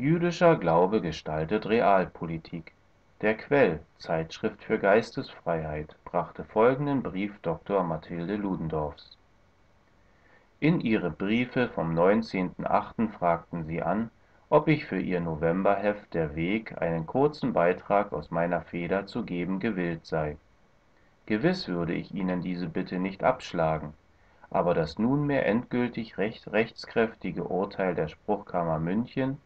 Jüdischer Glaube gestaltet Realpolitik. Der Quell, Zeitschrift für Geistesfreiheit, brachte folgenden Brief Dr. Mathilde Ludendorffs. In ihre Briefe vom 19.08. fragten sie an, ob ich für ihr Novemberheft Der Weg einen kurzen Beitrag aus meiner Feder zu geben gewillt sei. Gewiss würde ich Ihnen diese Bitte nicht abschlagen, aber das nunmehr endgültig recht rechtskräftige Urteil der Spruchkammer München,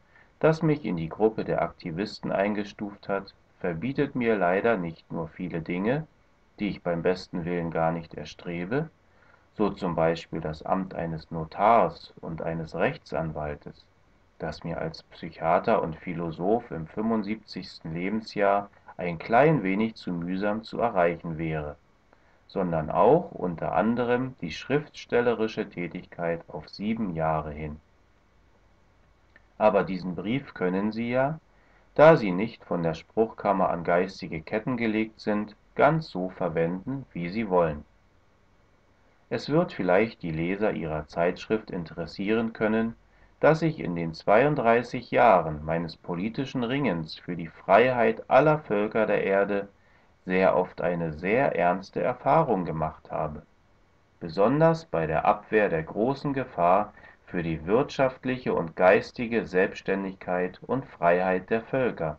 das mich in die Gruppe der Aktivisten eingestuft hat, verbietet mir leider nicht nur viele Dinge, die ich beim besten Willen gar nicht erstrebe, so zum Beispiel das Amt eines Notars und eines Rechtsanwaltes, das mir als Psychiater und Philosoph im 75. Lebensjahr ein klein wenig zu mühsam zu erreichen wäre, sondern auch unter anderem die schriftstellerische Tätigkeit auf sieben Jahre hin. Aber diesen Brief können Sie ja, da sie nicht von der Spruchkammer an geistige Ketten gelegt sind, ganz so verwenden, wie sie wollen. Es wird vielleicht die Leser Ihrer Zeitschrift interessieren können, dass ich in den 32 Jahren meines politischen Ringens für die Freiheit aller Völker der Erde sehr oft eine sehr ernste Erfahrung gemacht habe, besonders bei der Abwehr der großen Gefahr für die wirtschaftliche und geistige Selbstständigkeit und Freiheit der Völker,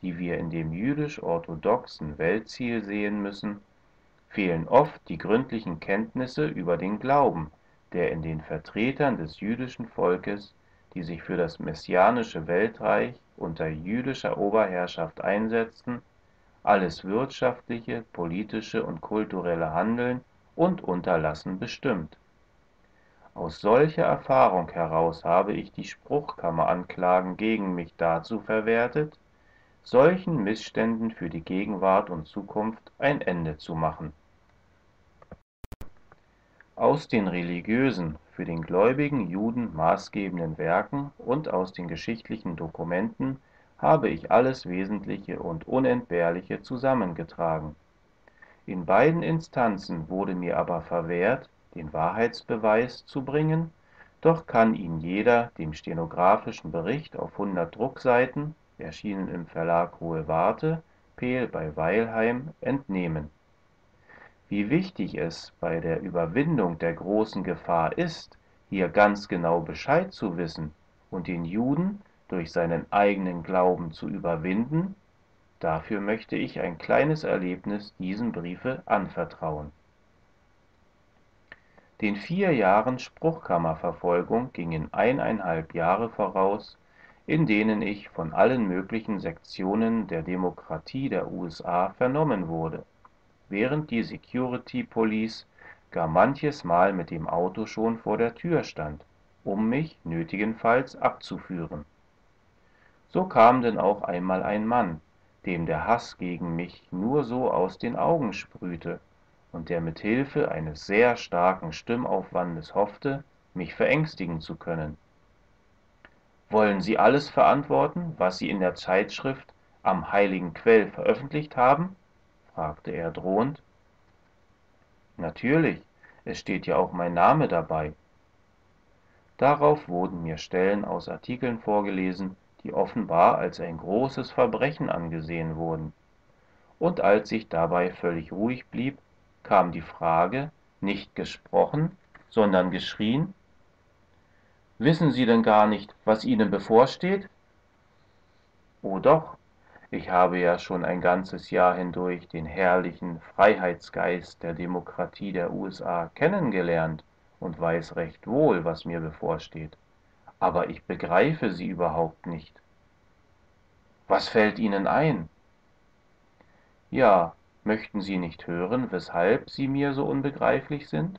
die wir in dem jüdisch-orthodoxen Weltziel sehen müssen, fehlen oft die gründlichen Kenntnisse über den Glauben, der in den Vertretern des jüdischen Volkes, die sich für das messianische Weltreich unter jüdischer Oberherrschaft einsetzten, alles wirtschaftliche, politische und kulturelle Handeln und Unterlassen bestimmt aus solcher Erfahrung heraus habe ich die Spruchkammeranklagen gegen mich dazu verwertet, solchen Missständen für die Gegenwart und Zukunft ein Ende zu machen. Aus den religiösen, für den gläubigen Juden maßgebenden Werken und aus den geschichtlichen Dokumenten habe ich alles Wesentliche und Unentbehrliche zusammengetragen. In beiden Instanzen wurde mir aber verwehrt, den Wahrheitsbeweis zu bringen, doch kann ihn jeder dem stenografischen Bericht auf 100 Druckseiten, erschienen im Verlag Hohe Warte, Pehl bei Weilheim, entnehmen. Wie wichtig es bei der Überwindung der großen Gefahr ist, hier ganz genau Bescheid zu wissen und den Juden durch seinen eigenen Glauben zu überwinden, dafür möchte ich ein kleines Erlebnis diesem Briefe anvertrauen den vier Jahren Spruchkammerverfolgung gingen eineinhalb Jahre voraus, in denen ich von allen möglichen Sektionen der Demokratie der USA vernommen wurde, während die Security Police gar manches Mal mit dem Auto schon vor der Tür stand, um mich nötigenfalls abzuführen. So kam denn auch einmal ein Mann, dem der Hass gegen mich nur so aus den Augen sprühte und der mit Hilfe eines sehr starken Stimmaufwandes hoffte, mich verängstigen zu können. Wollen Sie alles verantworten, was Sie in der Zeitschrift Am heiligen Quell veröffentlicht haben? fragte er drohend. Natürlich, es steht ja auch mein Name dabei. Darauf wurden mir Stellen aus Artikeln vorgelesen, die offenbar als ein großes Verbrechen angesehen wurden. Und als ich dabei völlig ruhig blieb, kam die Frage, nicht gesprochen, sondern geschrien, Wissen Sie denn gar nicht, was Ihnen bevorsteht? Oh doch, ich habe ja schon ein ganzes Jahr hindurch den herrlichen Freiheitsgeist der Demokratie der USA kennengelernt und weiß recht wohl, was mir bevorsteht. Aber ich begreife sie überhaupt nicht. Was fällt Ihnen ein? Ja, Möchten Sie nicht hören, weshalb sie mir so unbegreiflich sind?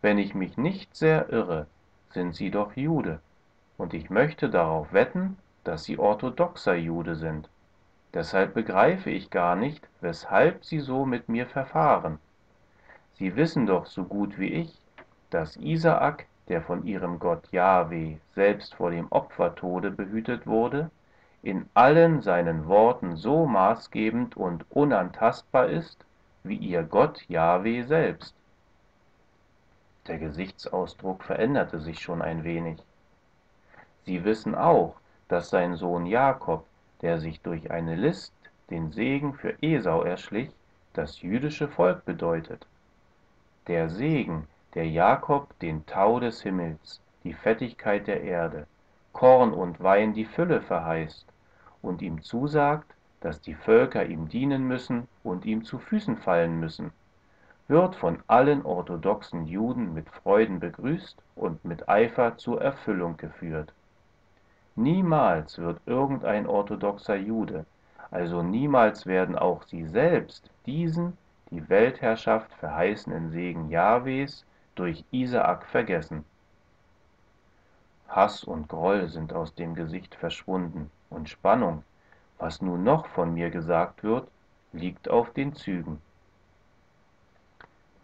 Wenn ich mich nicht sehr irre, sind Sie doch Jude, und ich möchte darauf wetten, dass Sie orthodoxer Jude sind. Deshalb begreife ich gar nicht, weshalb Sie so mit mir verfahren. Sie wissen doch so gut wie ich, dass Isaak, der von ihrem Gott Jahwe selbst vor dem Opfertode behütet wurde, in allen seinen Worten so maßgebend und unantastbar ist wie ihr Gott Jahwe selbst. Der Gesichtsausdruck veränderte sich schon ein wenig. Sie wissen auch, dass sein Sohn Jakob, der sich durch eine List den Segen für Esau erschlich, das jüdische Volk bedeutet. Der Segen, der Jakob den Tau des Himmels, die Fettigkeit der Erde, Korn und Wein die Fülle verheißt und ihm zusagt, dass die Völker ihm dienen müssen und ihm zu Füßen fallen müssen, wird von allen orthodoxen Juden mit Freuden begrüßt und mit Eifer zur Erfüllung geführt. Niemals wird irgendein orthodoxer Jude, also niemals werden auch sie selbst diesen die Weltherrschaft verheißenen Segen Jahwes durch Isaak vergessen. Hass und Groll sind aus dem Gesicht verschwunden und Spannung, was nun noch von mir gesagt wird, liegt auf den Zügen.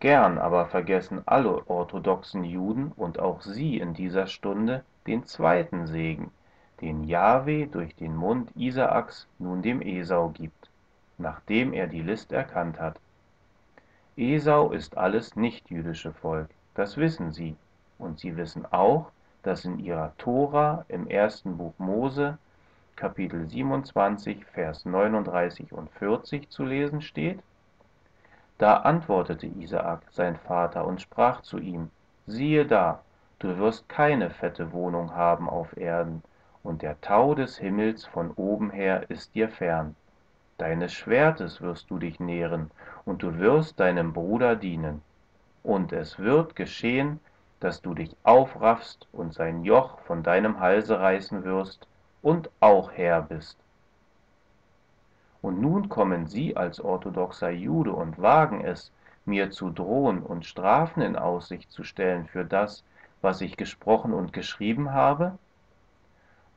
Gern aber vergessen alle orthodoxen Juden und auch sie in dieser Stunde den zweiten Segen, den Jahwe durch den Mund Isaaks nun dem Esau gibt, nachdem er die List erkannt hat. Esau ist alles nichtjüdische Volk, das wissen sie, und sie wissen auch, dass in ihrer Tora im ersten Buch Mose, Kapitel 27, Vers 39 und 40 zu lesen steht, da antwortete Isaak, sein Vater, und sprach zu ihm, siehe da, du wirst keine fette Wohnung haben auf Erden, und der Tau des Himmels von oben her ist dir fern. Deines Schwertes wirst du dich nähren, und du wirst deinem Bruder dienen. Und es wird geschehen, dass du dich aufraffst und sein Joch von deinem Halse reißen wirst und auch Herr bist. Und nun kommen Sie als orthodoxer Jude und wagen es, mir zu drohen und Strafen in Aussicht zu stellen für das, was ich gesprochen und geschrieben habe?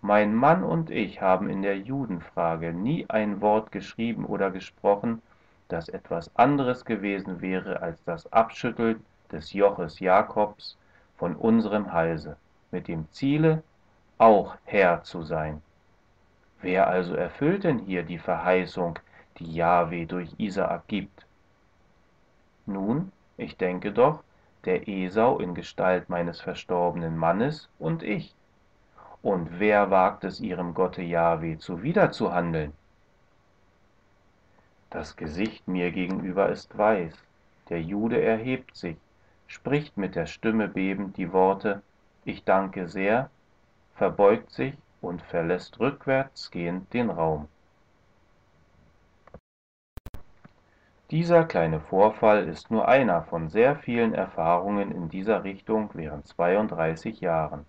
Mein Mann und ich haben in der Judenfrage nie ein Wort geschrieben oder gesprochen, das etwas anderes gewesen wäre als das Abschütteln des Joches Jakobs von unserem Halse, mit dem Ziele, auch Herr zu sein. Wer also erfüllt denn hier die Verheißung, die Jahwe durch Isaak gibt? Nun, ich denke doch, der Esau in Gestalt meines verstorbenen Mannes und ich. Und wer wagt es ihrem Gotte Jahwe zuwider zu handeln? Das Gesicht mir gegenüber ist weiß, der Jude erhebt sich, spricht mit der Stimme bebend die Worte Ich danke sehr, verbeugt sich und verlässt rückwärtsgehend den Raum. Dieser kleine Vorfall ist nur einer von sehr vielen Erfahrungen in dieser Richtung während 32 Jahren.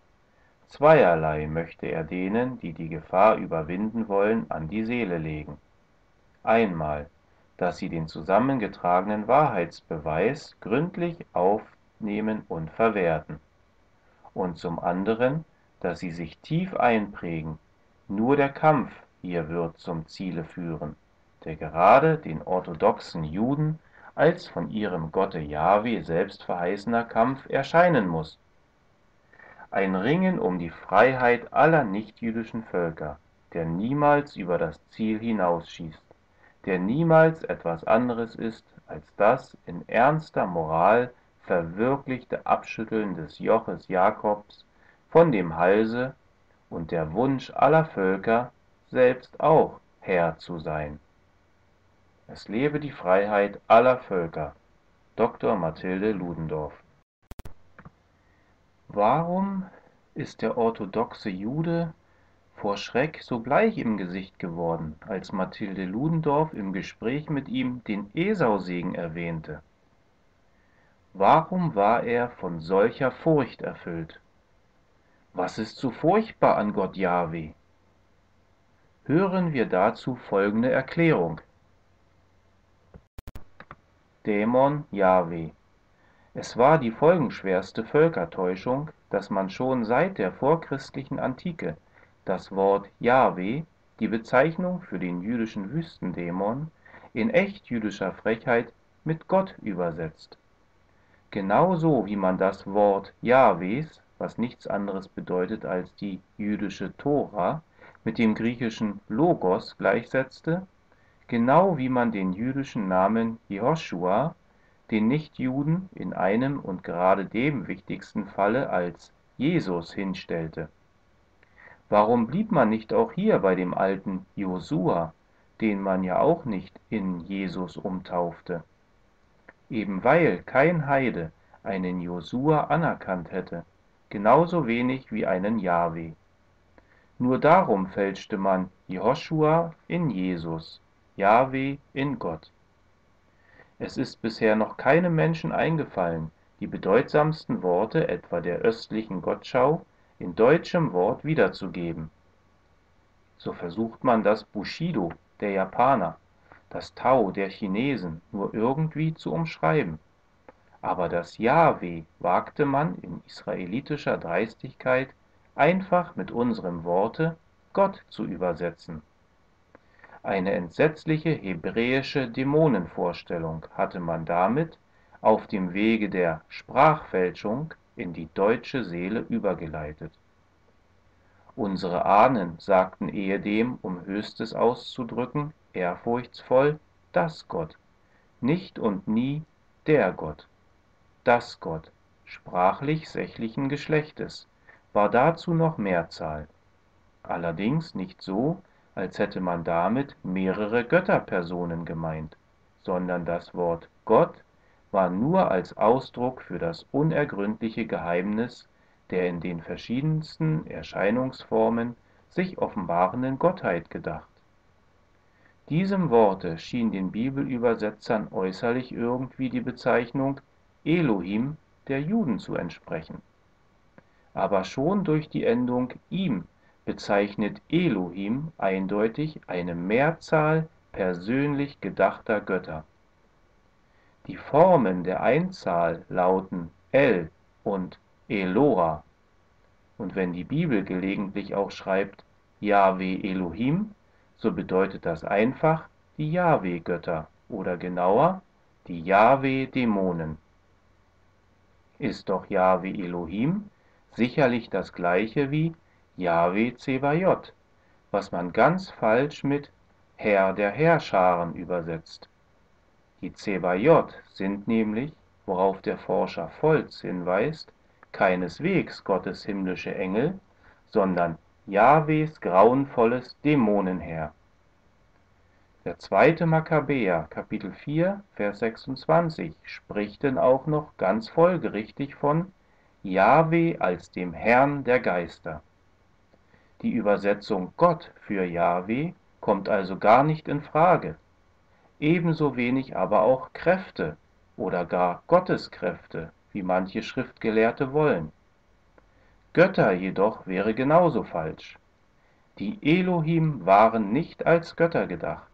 Zweierlei möchte er denen, die die Gefahr überwinden wollen, an die Seele legen. Einmal, dass sie den zusammengetragenen Wahrheitsbeweis gründlich aufnehmen und verwerten. Und zum anderen, dass sie sich tief einprägen, nur der Kampf hier wird zum Ziele führen, der gerade den orthodoxen Juden als von ihrem Gotte Jahwe selbst verheißener Kampf erscheinen muss. Ein Ringen um die Freiheit aller nichtjüdischen Völker, der niemals über das Ziel hinausschießt, der niemals etwas anderes ist als das in ernster Moral verwirklichte Abschütteln des Joches Jakobs von dem Halse und der Wunsch aller Völker, selbst auch Herr zu sein. Es lebe die Freiheit aller Völker. Dr. Mathilde Ludendorff Warum ist der orthodoxe Jude vor Schreck so bleich im Gesicht geworden, als Mathilde Ludendorff im Gespräch mit ihm den Esausegen erwähnte? Warum war er von solcher Furcht erfüllt? Was ist so furchtbar an Gott Jahwe? Hören wir dazu folgende Erklärung. Dämon Jahwe. Es war die folgenschwerste Völkertäuschung, dass man schon seit der vorchristlichen Antike das Wort Jahwe, die Bezeichnung für den jüdischen Wüstendämon, in echt jüdischer Frechheit mit Gott übersetzt. Genauso wie man das Wort Jahwes was nichts anderes bedeutet als die jüdische Tora, mit dem griechischen Logos gleichsetzte, genau wie man den jüdischen Namen Jehoshua den Nichtjuden in einem und gerade dem wichtigsten Falle als Jesus hinstellte. Warum blieb man nicht auch hier bei dem alten Josua, den man ja auch nicht in Jesus umtaufte? Eben weil kein Heide einen Josua anerkannt hätte, genauso wenig wie einen Jahwe. Nur darum fälschte man Joshua in Jesus, Jahwe in Gott. Es ist bisher noch keinem Menschen eingefallen, die bedeutsamsten Worte etwa der östlichen Gottschau in deutschem Wort wiederzugeben. So versucht man das Bushido der Japaner, das Tao der Chinesen nur irgendwie zu umschreiben. Aber das Jahwe wagte man in israelitischer Dreistigkeit einfach mit unserem Worte Gott zu übersetzen. Eine entsetzliche hebräische Dämonenvorstellung hatte man damit auf dem Wege der Sprachfälschung in die deutsche Seele übergeleitet. Unsere Ahnen sagten ehedem, um Höchstes auszudrücken, ehrfurchtsvoll, das Gott, nicht und nie der Gott. Das Gott, sprachlich sächlichen Geschlechtes, war dazu noch Mehrzahl. Allerdings nicht so, als hätte man damit mehrere Götterpersonen gemeint, sondern das Wort Gott war nur als Ausdruck für das unergründliche Geheimnis der in den verschiedensten Erscheinungsformen sich offenbarenden Gottheit gedacht. Diesem Worte schien den Bibelübersetzern äußerlich irgendwie die Bezeichnung Elohim der Juden zu entsprechen. Aber schon durch die Endung ihm bezeichnet Elohim eindeutig eine Mehrzahl persönlich gedachter Götter. Die Formen der Einzahl lauten El und Eloah. Und wenn die Bibel gelegentlich auch schreibt Yahweh Elohim, so bedeutet das einfach die Yahweh-Götter oder genauer die Yahweh-Dämonen. Ist doch Yahweh Elohim sicherlich das gleiche wie Yahweh Zebajot, was man ganz falsch mit Herr der Herrscharen übersetzt. Die Zebajot sind nämlich, worauf der Forscher Volz hinweist, keineswegs Gottes himmlische Engel, sondern Jahwes grauenvolles Dämonenheer. Der zweite Makkabäer, Kapitel 4, Vers 26, spricht denn auch noch ganz folgerichtig von Jahwe als dem Herrn der Geister. Die Übersetzung Gott für Jahwe kommt also gar nicht in Frage ebenso wenig aber auch Kräfte oder gar Gotteskräfte, wie manche Schriftgelehrte wollen. Götter jedoch wäre genauso falsch. Die Elohim waren nicht als Götter gedacht.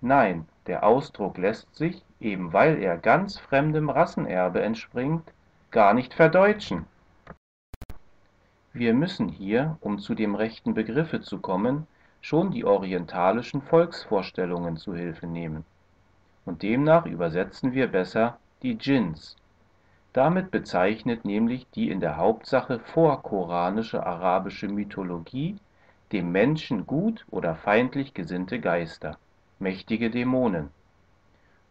Nein, der Ausdruck lässt sich, eben weil er ganz fremdem Rassenerbe entspringt, gar nicht verdeutschen. Wir müssen hier, um zu dem rechten Begriffe zu kommen, schon die orientalischen Volksvorstellungen zu Hilfe nehmen, und demnach übersetzen wir besser die Dschinns. Damit bezeichnet nämlich die in der Hauptsache vorkoranische arabische Mythologie dem Menschen gut oder feindlich gesinnte Geister, mächtige Dämonen.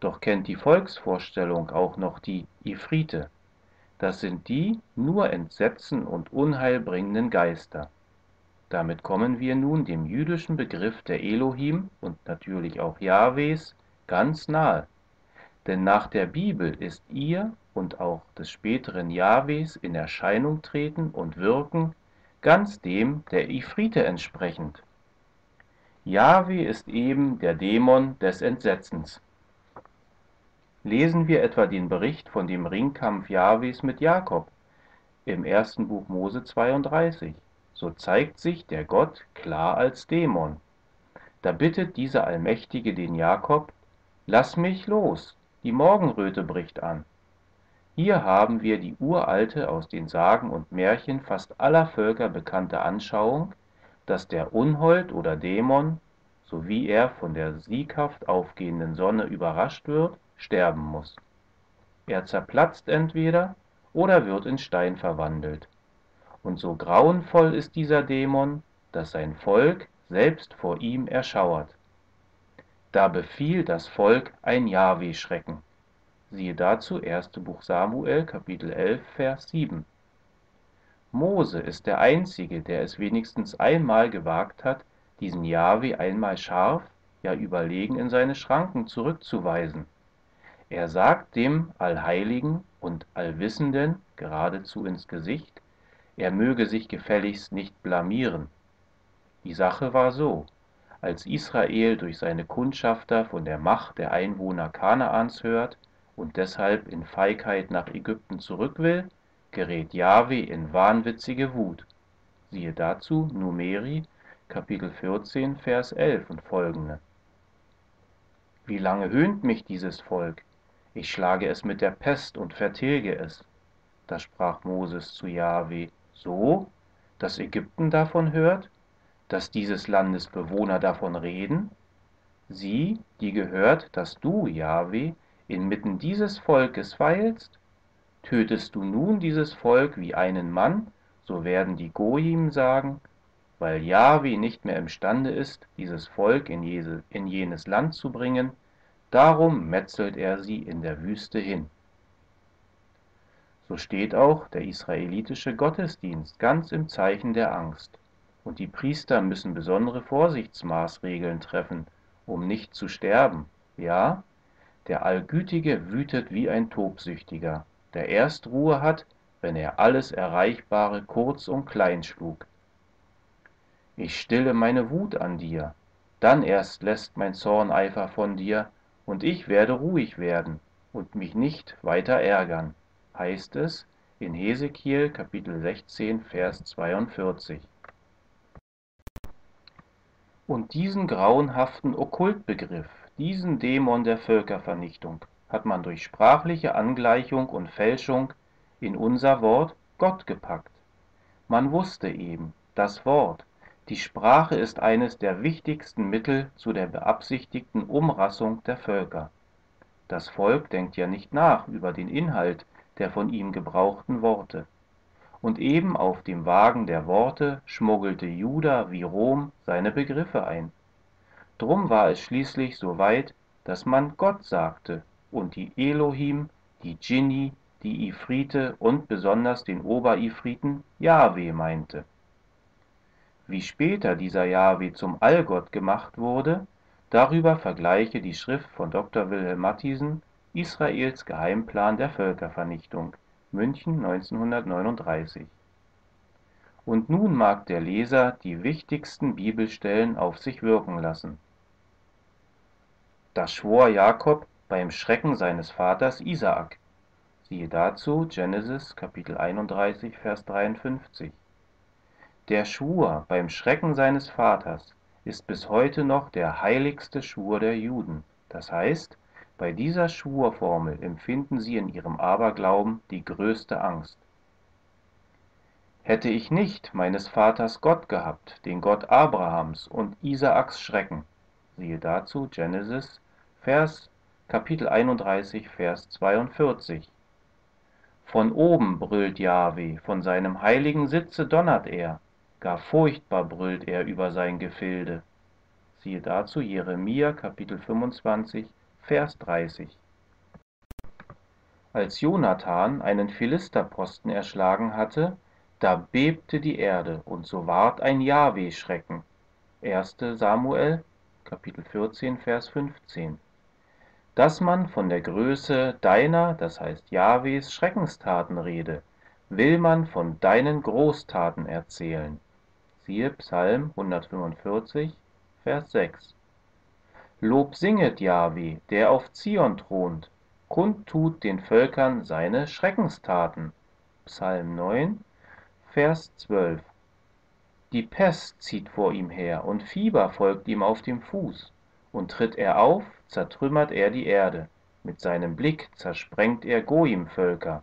Doch kennt die Volksvorstellung auch noch die Ifrite. Das sind die nur Entsetzen und Unheil bringenden Geister damit kommen wir nun dem jüdischen Begriff der Elohim und natürlich auch Jahwes ganz nahe. Denn nach der Bibel ist ihr und auch des späteren Jahwes in Erscheinung treten und wirken ganz dem der Ifrite entsprechend. Jahwe ist eben der Dämon des Entsetzens. Lesen wir etwa den Bericht von dem Ringkampf Jahwes mit Jakob im ersten Buch Mose 32 so zeigt sich der Gott klar als Dämon. Da bittet dieser Allmächtige den Jakob, Lass mich los, die Morgenröte bricht an. Hier haben wir die uralte, aus den Sagen und Märchen fast aller Völker bekannte Anschauung, dass der Unhold oder Dämon, so wie er von der sieghaft aufgehenden Sonne überrascht wird, sterben muss. Er zerplatzt entweder oder wird in Stein verwandelt und so grauenvoll ist dieser Dämon, dass sein Volk selbst vor ihm erschauert. Da befiel das Volk ein Jahwe-Schrecken. Siehe dazu 1. Buch Samuel, Kapitel 11, Vers 7. Mose ist der Einzige, der es wenigstens einmal gewagt hat, diesen Jahwe einmal scharf, ja überlegen in seine Schranken zurückzuweisen. Er sagt dem Allheiligen und Allwissenden geradezu ins Gesicht, er möge sich gefälligst nicht blamieren. Die Sache war so, als Israel durch seine Kundschafter von der Macht der Einwohner Kanaans hört und deshalb in Feigheit nach Ägypten zurück will, gerät Jahwe in wahnwitzige Wut. Siehe dazu Numeri, Kapitel 14, Vers 11 und folgende. Wie lange höhnt mich dieses Volk? Ich schlage es mit der Pest und vertilge es. Da sprach Moses zu Jahwe, so, dass Ägypten davon hört, dass dieses Landes Bewohner davon reden? Sie, die gehört, dass du, Jahwe, inmitten dieses Volkes weilst? Tötest du nun dieses Volk wie einen Mann, so werden die Goyim sagen, weil Jahwe nicht mehr imstande ist, dieses Volk in, jenes Land zu bringen, darum metzelt er sie in der Wüste hin. So steht auch der israelitische Gottesdienst ganz im Zeichen der Angst, und die Priester müssen besondere Vorsichtsmaßregeln treffen, um nicht zu sterben. Ja, der Allgütige wütet wie ein Tobsüchtiger, der erst Ruhe hat, wenn er alles Erreichbare kurz und klein schlug. Ich stille meine Wut an dir, dann erst lässt mein Zorneifer von dir, und ich werde ruhig werden und mich nicht weiter ärgern, heißt es in Hesekiel Kapitel 16, Vers 42. Und diesen grauenhaften Okkultbegriff, diesen Dämon der Völkervernichtung, hat man durch sprachliche Angleichung und Fälschung in unser Wort Gott gepackt. Man wusste eben, das Wort, die Sprache ist eines der wichtigsten Mittel zu der beabsichtigten Umrassung der Völker. Das Volk denkt ja nicht nach über den Inhalt der von ihm gebrauchten Worte. Und eben auf dem Wagen der Worte schmuggelte Juda wie Rom seine Begriffe ein. Drum war es schließlich so weit, dass man Gott sagte und die Elohim, die Djinni, die Ifrite und besonders den Obeifriten Jahwe meinte. Wie später dieser Jahwe zum Allgott gemacht wurde, darüber vergleiche die Schrift von Dr. Wilhelm Matthiesen Israels Geheimplan der Völkervernichtung, München 1939. Und nun mag der Leser die wichtigsten Bibelstellen auf sich wirken lassen. Das schwor Jakob beim Schrecken seines Vaters Isaak. Siehe dazu Genesis Kapitel 31 Vers 53. Der Schwur beim Schrecken seines Vaters ist bis heute noch der heiligste Schwur der Juden, das heißt, bei dieser Schwurformel empfinden sie in ihrem Aberglauben die größte Angst. Hätte ich nicht meines Vaters Gott gehabt, den Gott Abrahams und Isaaks Schrecken, siehe dazu Genesis, Vers Kapitel 31, Vers 42. Von oben brüllt Jahwe, von seinem heiligen Sitze donnert er, gar furchtbar brüllt er über sein Gefilde. Siehe dazu Jeremia Kapitel 25, Vers 30. Als Jonathan einen Philisterposten erschlagen hatte, da bebte die Erde, und so ward ein Jahwe-Schrecken. 1. Samuel Kapitel 14, Vers 15 dass man von der Größe deiner, das heißt Jahwes, Schreckenstaten rede, will man von deinen Großtaten erzählen. Siehe Psalm 145, Vers 6. Lob singet Jahwe, der auf Zion thront, kundtut den Völkern seine Schreckenstaten. Psalm 9, Vers 12. Die Pest zieht vor ihm her, und Fieber folgt ihm auf dem Fuß. Und tritt er auf, zertrümmert er die Erde, mit seinem Blick zersprengt er Goimvölker.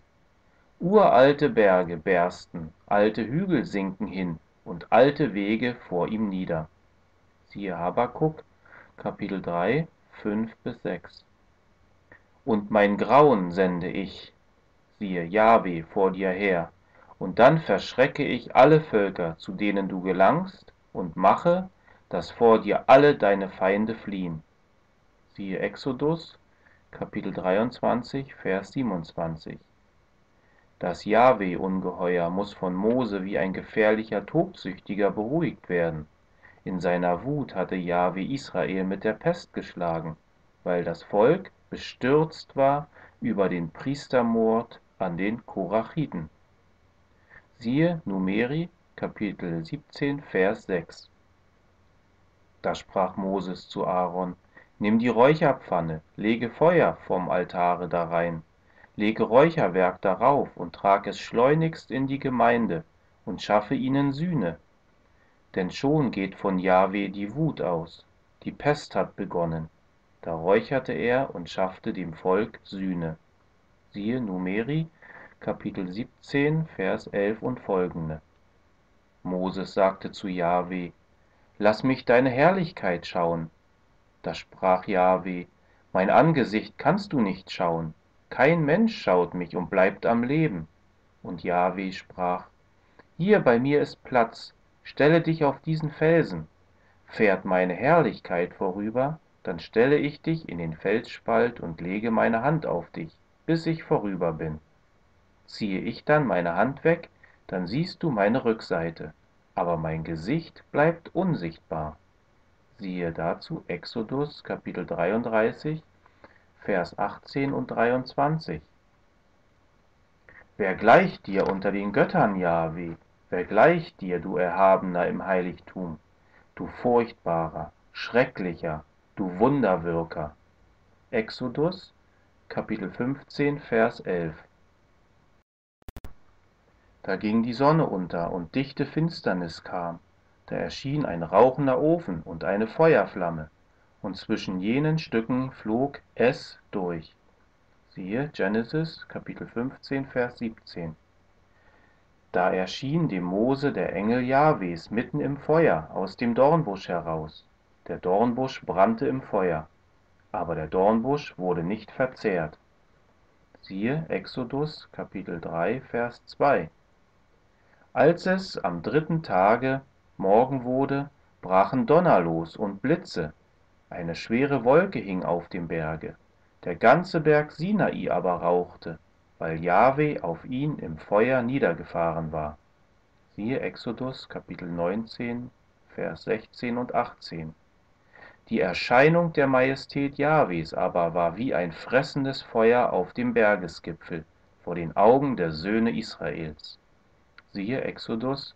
Uralte Berge bersten, alte Hügel sinken hin und alte Wege vor ihm nieder. Siehe Habakuk, Kapitel 3, 5 bis 6. Und mein Grauen sende ich, siehe Jahwe vor dir her, und dann verschrecke ich alle Völker, zu denen du gelangst, und mache, dass vor dir alle deine Feinde fliehen. Siehe Exodus, Kapitel 23, Vers 27. Das Jahwe-Ungeheuer muss von Mose wie ein gefährlicher Tobsüchtiger beruhigt werden. In seiner Wut hatte Jahwe Israel mit der Pest geschlagen, weil das Volk bestürzt war über den Priestermord an den Korachiten. Siehe Numeri, Kapitel 17, Vers 6. Da sprach Moses zu Aaron, Nimm die Räucherpfanne, lege Feuer vom Altare darein, lege Räucherwerk darauf und trag es schleunigst in die Gemeinde und schaffe ihnen Sühne. Denn schon geht von Jahwe die Wut aus, die Pest hat begonnen. Da räucherte er und schaffte dem Volk Sühne. Siehe Numeri, Kapitel 17, Vers 11 und folgende. Moses sagte zu Jahwe, Lass mich deine Herrlichkeit schauen. Da sprach Jahwe, mein Angesicht kannst du nicht schauen, kein Mensch schaut mich und bleibt am Leben. Und Jahwe sprach, hier bei mir ist Platz, stelle dich auf diesen Felsen. Fährt meine Herrlichkeit vorüber, dann stelle ich dich in den Felsspalt und lege meine Hand auf dich, bis ich vorüber bin. Ziehe ich dann meine Hand weg, dann siehst du meine Rückseite, aber mein Gesicht bleibt unsichtbar. Siehe dazu Exodus Kapitel 33, Vers 18 und 23. Wer gleicht dir unter den Göttern, Jahwe? Wer gleicht dir, du Erhabener im Heiligtum? Du Furchtbarer, Schrecklicher, du Wunderwirker. 15, Vers 11. Da ging die Sonne unter und dichte Finsternis kam da erschien ein rauchender Ofen und eine Feuerflamme, und zwischen jenen Stücken flog es durch. Siehe Genesis Kapitel 15, Vers 17. Da erschien dem Mose der Engel Jahwes mitten im Feuer aus dem Dornbusch heraus. Der Dornbusch brannte im Feuer, aber der Dornbusch wurde nicht verzehrt. Siehe Exodus Kapitel 3, Vers 2. Als es am dritten Tage Morgen wurde, brachen Donner los und Blitze, eine schwere Wolke hing auf dem Berge, der ganze Berg Sinai aber rauchte, weil Jahwe auf ihn im Feuer niedergefahren war. Siehe Exodus Kapitel 19, Vers 16 und 18. Die Erscheinung der Majestät Jahwes aber war wie ein fressendes Feuer auf dem Bergesgipfel vor den Augen der Söhne Israels. Siehe Exodus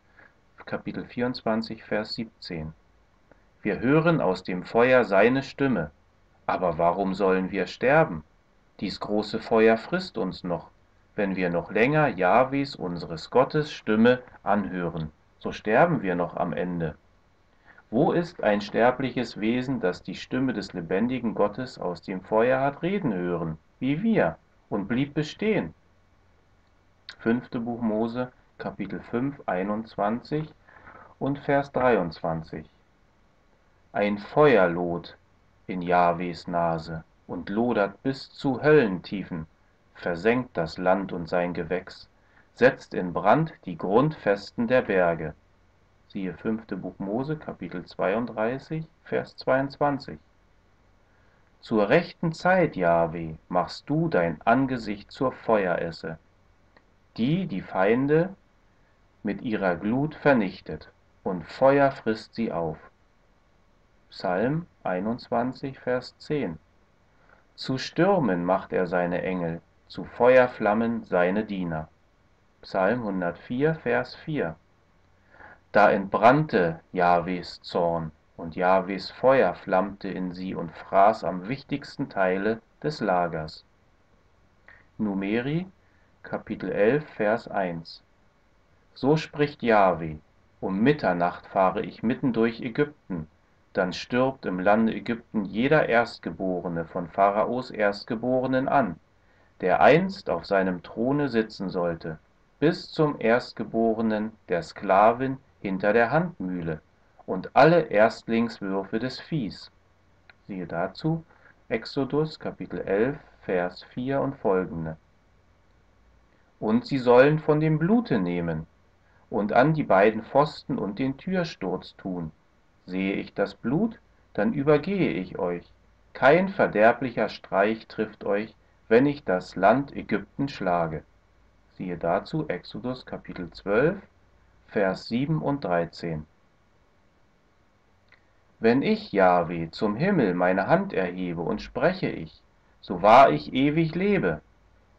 Kapitel 24, Vers 17. Wir hören aus dem Feuer seine Stimme. Aber warum sollen wir sterben? Dies große Feuer frisst uns noch. Wenn wir noch länger Jahwes unseres Gottes Stimme anhören, so sterben wir noch am Ende. Wo ist ein sterbliches Wesen, das die Stimme des lebendigen Gottes aus dem Feuer hat reden hören, wie wir, und blieb bestehen? Fünfte Buch Mose, Kapitel 5, 21 und Vers 23. Ein Feuer loht in Jahwes Nase und lodert bis zu Höllentiefen, versenkt das Land und sein Gewächs, setzt in Brand die Grundfesten der Berge. Siehe 5. Buch Mose, Kapitel 32, Vers 22. Zur rechten Zeit, Jahwe, machst du dein Angesicht zur Feueresse, die die Feinde mit ihrer Glut vernichtet, und Feuer frisst sie auf. Psalm 21, Vers 10. Zu Stürmen macht er seine Engel, zu Feuerflammen seine Diener. Psalm 104, Vers 4. Da entbrannte Jahwes Zorn, und Jahwes Feuer flammte in sie und fraß am wichtigsten Teile des Lagers. Numeri, Kapitel 11, Vers 1. So spricht Jahwe, um Mitternacht fahre ich mitten durch Ägypten, dann stirbt im Lande Ägypten jeder Erstgeborene von Pharaos Erstgeborenen an, der einst auf seinem Throne sitzen sollte, bis zum Erstgeborenen der Sklavin hinter der Handmühle und alle Erstlingswürfe des Viehs. Siehe dazu Exodus Kapitel 11, Vers 4 und folgende. Und sie sollen von dem Blute nehmen und an die beiden Pfosten und den Türsturz tun. Sehe ich das Blut, dann übergehe ich euch. Kein verderblicher Streich trifft euch, wenn ich das Land Ägypten schlage. Siehe dazu Exodus Kapitel 12, Vers 7 und 13. Wenn ich, Jahwe, zum Himmel meine Hand erhebe und spreche ich, so wahr ich ewig lebe,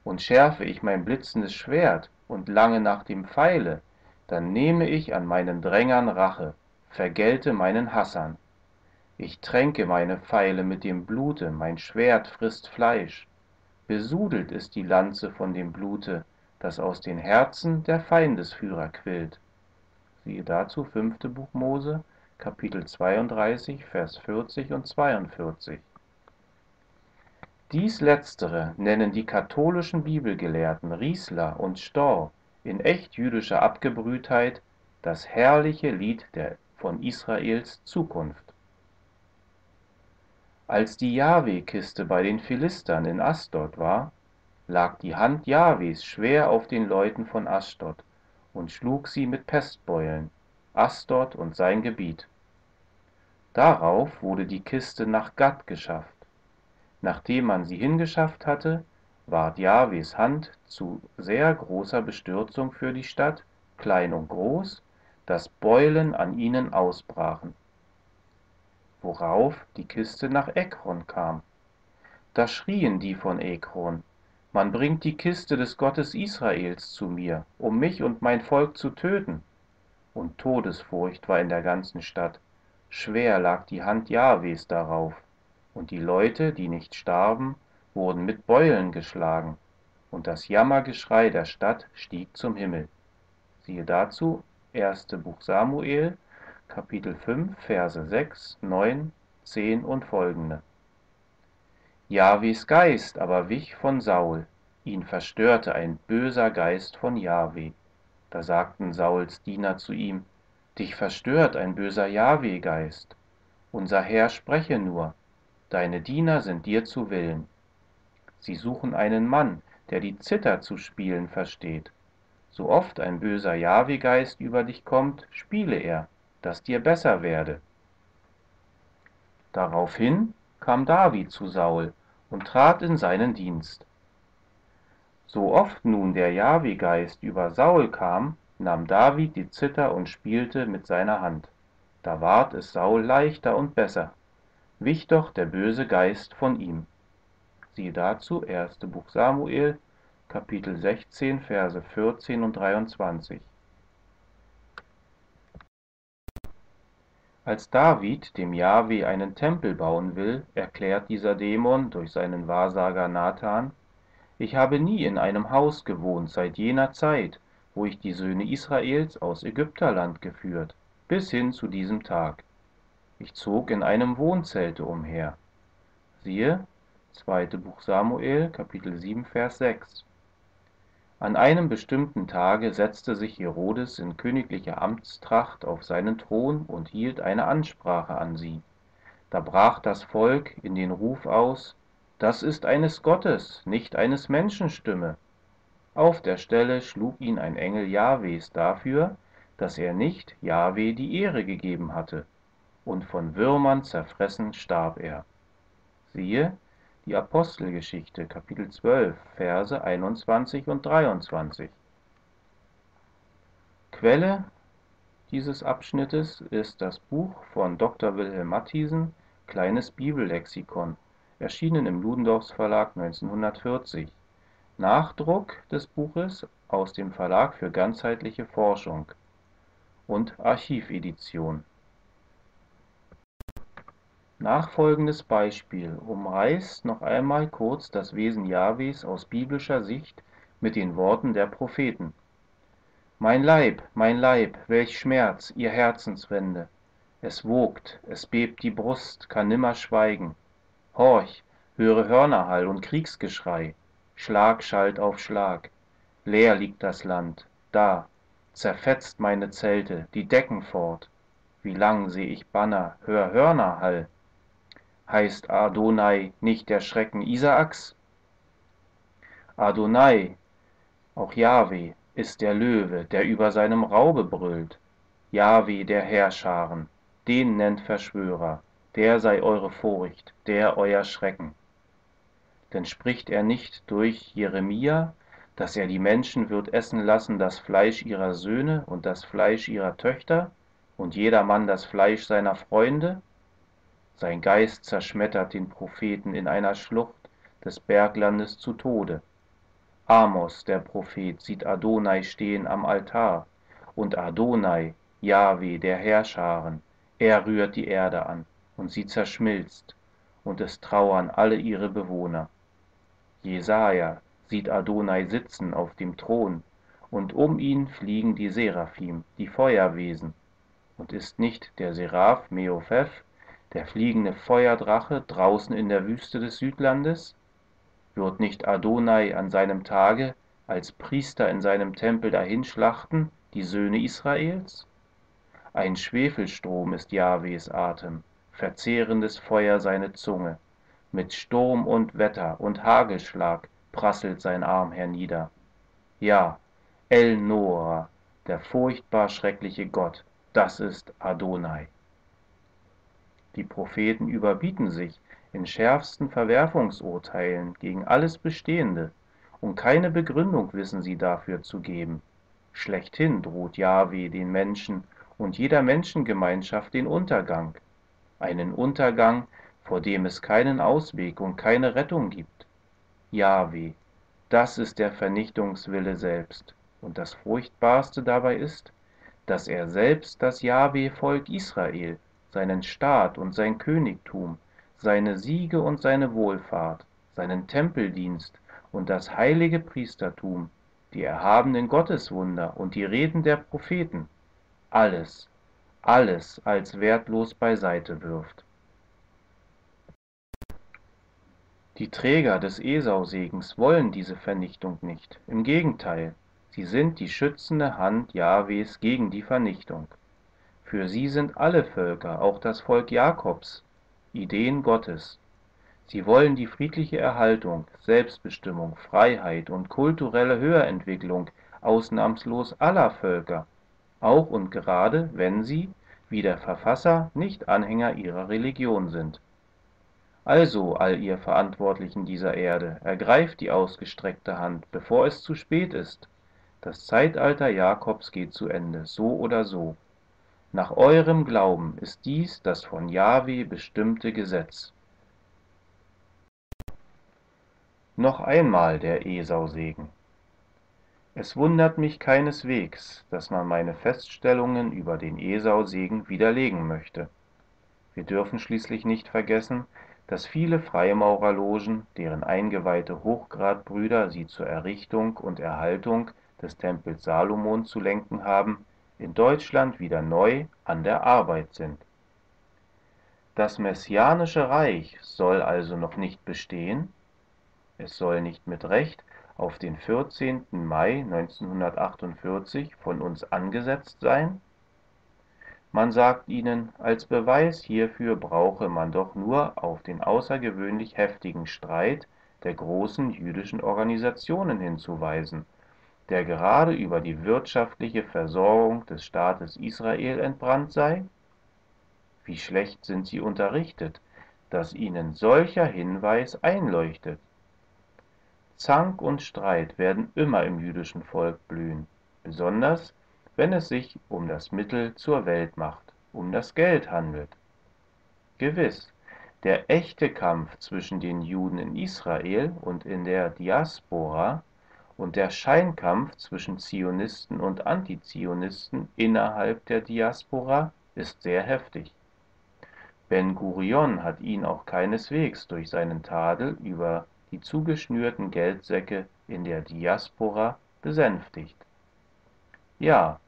und schärfe ich mein blitzendes Schwert und lange nach dem Pfeile, dann nehme ich an meinen Drängern Rache, vergelte meinen Hassern. Ich tränke meine Pfeile mit dem Blute, mein Schwert frisst Fleisch. Besudelt ist die Lanze von dem Blute, das aus den Herzen der Feindesführer quillt. Siehe dazu 5. Buch Mose, Kapitel 32, Vers 40 und 42. Dies letztere nennen die katholischen Bibelgelehrten Riesler und Storr in echt jüdischer Abgebrühtheit das herrliche Lied der von Israels Zukunft. Als die Jahwe-Kiste bei den Philistern in Asdod war, lag die Hand Jahwes schwer auf den Leuten von Asdod und schlug sie mit Pestbeulen, Asdod und sein Gebiet. Darauf wurde die Kiste nach Gad geschafft. Nachdem man sie hingeschafft hatte, ward Jahwes Hand zu sehr großer Bestürzung für die Stadt, klein und groß, dass Beulen an ihnen ausbrachen. Worauf die Kiste nach Ekron kam. Da schrien die von Ekron, man bringt die Kiste des Gottes Israels zu mir, um mich und mein Volk zu töten. Und Todesfurcht war in der ganzen Stadt schwer lag die Hand Jahwes darauf, und die Leute, die nicht starben, wurden mit Beulen geschlagen, und das Jammergeschrei der Stadt stieg zum Himmel. Siehe dazu 1. Buch Samuel, Kapitel 5, Verse 6, 9, 10 und folgende. Jahwes Geist aber wich von Saul, ihn verstörte ein böser Geist von Jahwe. Da sagten Sauls Diener zu ihm, Dich verstört ein böser Jahwe-Geist. Unser Herr spreche nur, deine Diener sind dir zu Willen. Sie suchen einen Mann, der die Zither zu spielen versteht. So oft ein böser Jahwe-Geist über dich kommt, spiele er, dass dir besser werde. Daraufhin kam David zu Saul und trat in seinen Dienst. So oft nun der Jahwe-Geist über Saul kam, nahm David die Zither und spielte mit seiner Hand. Da ward es Saul leichter und besser, wich doch der böse Geist von ihm. Siehe dazu 1. Buch Samuel, Kapitel 16, Verse 14 und 23. Als David dem Jahwe einen Tempel bauen will, erklärt dieser Dämon durch seinen Wahrsager Nathan, ich habe nie in einem Haus gewohnt seit jener Zeit, wo ich die Söhne Israels aus Ägypterland geführt, bis hin zu diesem Tag. Ich zog in einem Wohnzelte umher. Siehe, 2. Buch Samuel, Kapitel 7, Vers 6. An einem bestimmten Tage setzte sich Herodes in königlicher Amtstracht auf seinen Thron und hielt eine Ansprache an sie. Da brach das Volk in den Ruf aus, das ist eines Gottes, nicht eines Menschen Stimme. Auf der Stelle schlug ihn ein Engel Jahwes dafür, dass er nicht Jahwe die Ehre gegeben hatte, und von Würmern zerfressen starb er. Siehe die Apostelgeschichte Kapitel 12 Verse 21 und 23. Quelle dieses Abschnittes ist das Buch von Dr. Wilhelm Mathiesen, Kleines Bibellexikon, erschienen im Ludendorffs Verlag 1940 Nachdruck des Buches aus dem Verlag für ganzheitliche Forschung und Archivedison. Nachfolgendes Beispiel umreißt noch einmal kurz das Wesen Jahwes aus biblischer Sicht mit den Worten der Propheten. Mein Leib, mein Leib, welch Schmerz, ihr Herzenswände! Es wogt, es bebt die Brust, kann nimmer schweigen. Horch, höre Hörnerhall und Kriegsgeschrei. Schlag schallt auf Schlag. Leer liegt das Land, da, zerfetzt meine Zelte, die Decken fort. Wie lang seh ich Banner, hör Hörnerhall. Heißt Adonai nicht der Schrecken Isaaks? Adonai, auch Jahwe, ist der Löwe, der über seinem Raube brüllt. Jahwe der Herrscharen, den nennt Verschwörer, der sei eure Furcht, der euer Schrecken denn spricht er nicht durch Jeremia, dass er die Menschen wird essen lassen das Fleisch ihrer Söhne und das Fleisch ihrer Töchter und jedermann das Fleisch seiner Freunde? Sein Geist zerschmettert den Propheten in einer Schlucht des Berglandes zu Tode. Amos, der Prophet, sieht Adonai stehen am Altar, und Adonai, Jahwe, der Herrscharen, er rührt die Erde an, und sie zerschmilzt, und es trauern alle ihre Bewohner. Jesaja sieht Adonai sitzen auf dem Thron, und um ihn fliegen die Seraphim, die Feuerwesen. Und ist nicht der Seraph Meopheth, der fliegende Feuerdrache, draußen in der Wüste des Südlandes? Wird nicht Adonai an seinem Tage als Priester in seinem Tempel dahinschlachten, die Söhne Israels? Ein Schwefelstrom ist Jahwes Atem, verzehrendes Feuer seine Zunge. Mit Sturm und Wetter und Hagelschlag prasselt sein Arm hernieder. Ja, El Noah, der furchtbar schreckliche Gott, das ist Adonai. Die Propheten überbieten sich in schärfsten Verwerfungsurteilen gegen alles Bestehende, und keine Begründung wissen sie dafür zu geben. Schlechthin droht Jahwe den Menschen und jeder Menschengemeinschaft den Untergang, einen Untergang, vor dem es keinen Ausweg und keine Rettung gibt. Jahwe, das ist der Vernichtungswille selbst, und das Furchtbarste dabei ist, dass er selbst das Jahwe-Volk Israel, seinen Staat und sein Königtum, seine Siege und seine Wohlfahrt, seinen Tempeldienst und das heilige Priestertum, die erhabenen Gotteswunder und die Reden der Propheten, alles, alles als wertlos beiseite wirft. Die Träger des Esausegens wollen diese Vernichtung nicht, im Gegenteil, sie sind die schützende Hand Jahwes gegen die Vernichtung. Für sie sind alle Völker, auch das Volk Jakobs, Ideen Gottes. Sie wollen die friedliche Erhaltung, Selbstbestimmung, Freiheit und kulturelle Höherentwicklung ausnahmslos aller Völker, auch und gerade, wenn sie, wie der Verfasser, nicht Anhänger ihrer Religion sind. Also, all ihr Verantwortlichen dieser Erde, ergreift die ausgestreckte Hand, bevor es zu spät ist. Das Zeitalter Jakobs geht zu Ende, so oder so. Nach eurem Glauben ist dies das von Jahwe bestimmte Gesetz. Noch einmal der Esau-Segen. Es wundert mich keineswegs, dass man meine Feststellungen über den Esau-Segen widerlegen möchte. Wir dürfen schließlich nicht vergessen, dass viele Freimaurerlogen, deren eingeweihte Hochgradbrüder sie zur Errichtung und Erhaltung des Tempels Salomon zu lenken haben, in Deutschland wieder neu an der Arbeit sind. Das messianische Reich soll also noch nicht bestehen, es soll nicht mit Recht auf den 14. Mai 1948 von uns angesetzt sein? Man sagt ihnen, als Beweis hierfür brauche man doch nur auf den außergewöhnlich heftigen Streit der großen jüdischen Organisationen hinzuweisen, der gerade über die wirtschaftliche Versorgung des Staates Israel entbrannt sei? Wie schlecht sind sie unterrichtet, dass ihnen solcher Hinweis einleuchtet. Zank und Streit werden immer im jüdischen Volk blühen, besonders wenn es sich um das Mittel zur Weltmacht, um das Geld handelt. Gewiss, der echte Kampf zwischen den Juden in Israel und in der Diaspora und der Scheinkampf zwischen Zionisten und Antizionisten innerhalb der Diaspora ist sehr heftig. Ben Gurion hat ihn auch keineswegs durch seinen Tadel über die zugeschnürten Geldsäcke in der Diaspora besänftigt. Ja,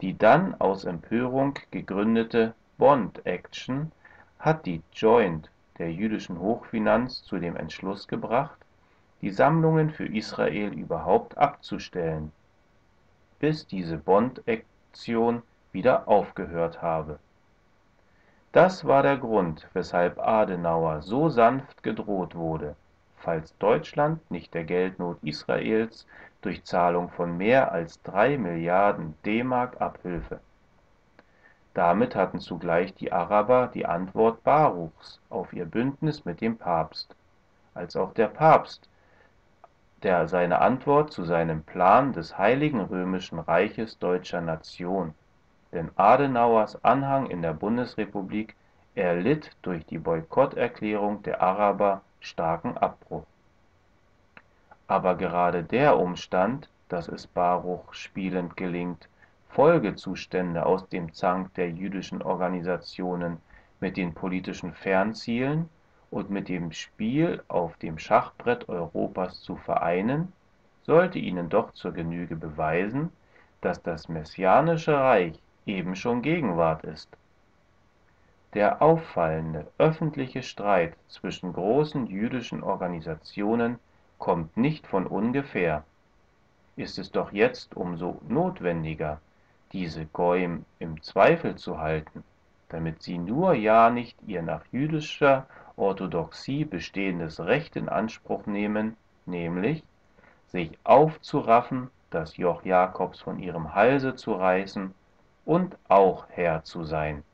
die dann aus Empörung gegründete Bond Action hat die Joint der jüdischen Hochfinanz zu dem Entschluss gebracht, die Sammlungen für Israel überhaupt abzustellen, bis diese Bond-Aktion wieder aufgehört habe. Das war der Grund, weshalb Adenauer so sanft gedroht wurde, falls Deutschland nicht der Geldnot Israels durch Zahlung von mehr als drei Milliarden D-Mark Abhilfe. Damit hatten zugleich die Araber die Antwort Baruchs auf ihr Bündnis mit dem Papst, als auch der Papst der seine Antwort zu seinem Plan des Heiligen Römischen Reiches deutscher Nation, denn Adenauers Anhang in der Bundesrepublik erlitt durch die Boykotterklärung der Araber starken Abbruch. Aber gerade der Umstand, dass es Baruch spielend gelingt, Folgezustände aus dem Zank der jüdischen Organisationen mit den politischen Fernzielen und mit dem Spiel auf dem Schachbrett Europas zu vereinen, sollte ihnen doch zur Genüge beweisen, dass das Messianische Reich eben schon Gegenwart ist. Der auffallende öffentliche Streit zwischen großen jüdischen Organisationen kommt nicht von ungefähr. Ist es doch jetzt umso notwendiger, diese Goim im Zweifel zu halten, damit sie nur ja nicht ihr nach jüdischer Orthodoxie bestehendes Recht in Anspruch nehmen, nämlich sich aufzuraffen, das Joch Jakobs von ihrem Halse zu reißen und auch Herr zu sein.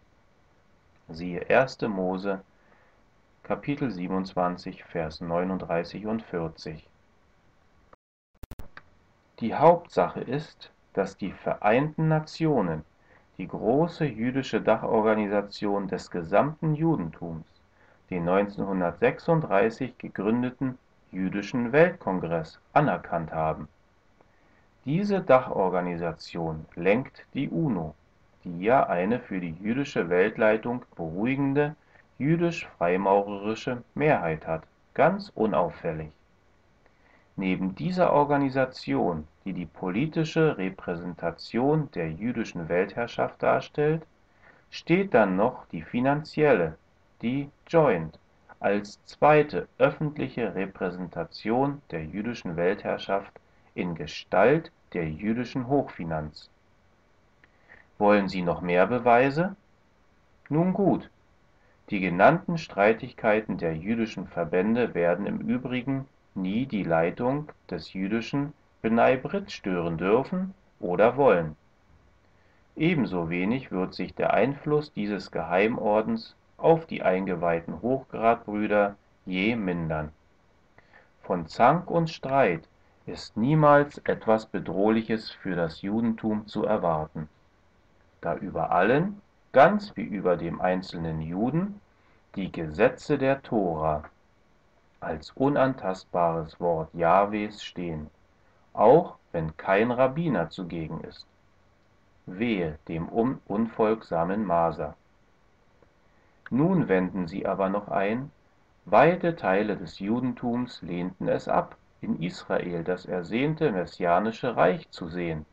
Siehe 1. Mose, Kapitel 27, Vers 39 und 40. Die Hauptsache ist, dass die Vereinten Nationen, die große jüdische Dachorganisation des gesamten Judentums, den 1936 gegründeten Jüdischen Weltkongress anerkannt haben. Diese Dachorganisation lenkt die UNO, die ja eine für die jüdische Weltleitung beruhigende jüdisch-freimaurerische Mehrheit hat, ganz unauffällig. Neben dieser Organisation, die die politische Repräsentation der jüdischen Weltherrschaft darstellt, steht dann noch die finanzielle die Joint als zweite öffentliche Repräsentation der jüdischen Weltherrschaft in Gestalt der jüdischen Hochfinanz. Wollen Sie noch mehr Beweise? Nun gut, die genannten Streitigkeiten der jüdischen Verbände werden im Übrigen nie die Leitung des jüdischen B'nai B'rith stören dürfen oder wollen. Ebenso wenig wird sich der Einfluss dieses Geheimordens auf die eingeweihten Hochgradbrüder je mindern. Von Zank und Streit ist niemals etwas Bedrohliches für das Judentum zu erwarten, da über allen, ganz wie über dem einzelnen Juden, die Gesetze der Tora als unantastbares Wort Jahwes stehen, auch wenn kein Rabbiner zugegen ist. Wehe dem unfolgsamen Maser. Nun wenden sie aber noch ein, weite Teile des Judentums lehnten es ab, in Israel das ersehnte messianische Reich zu sehen.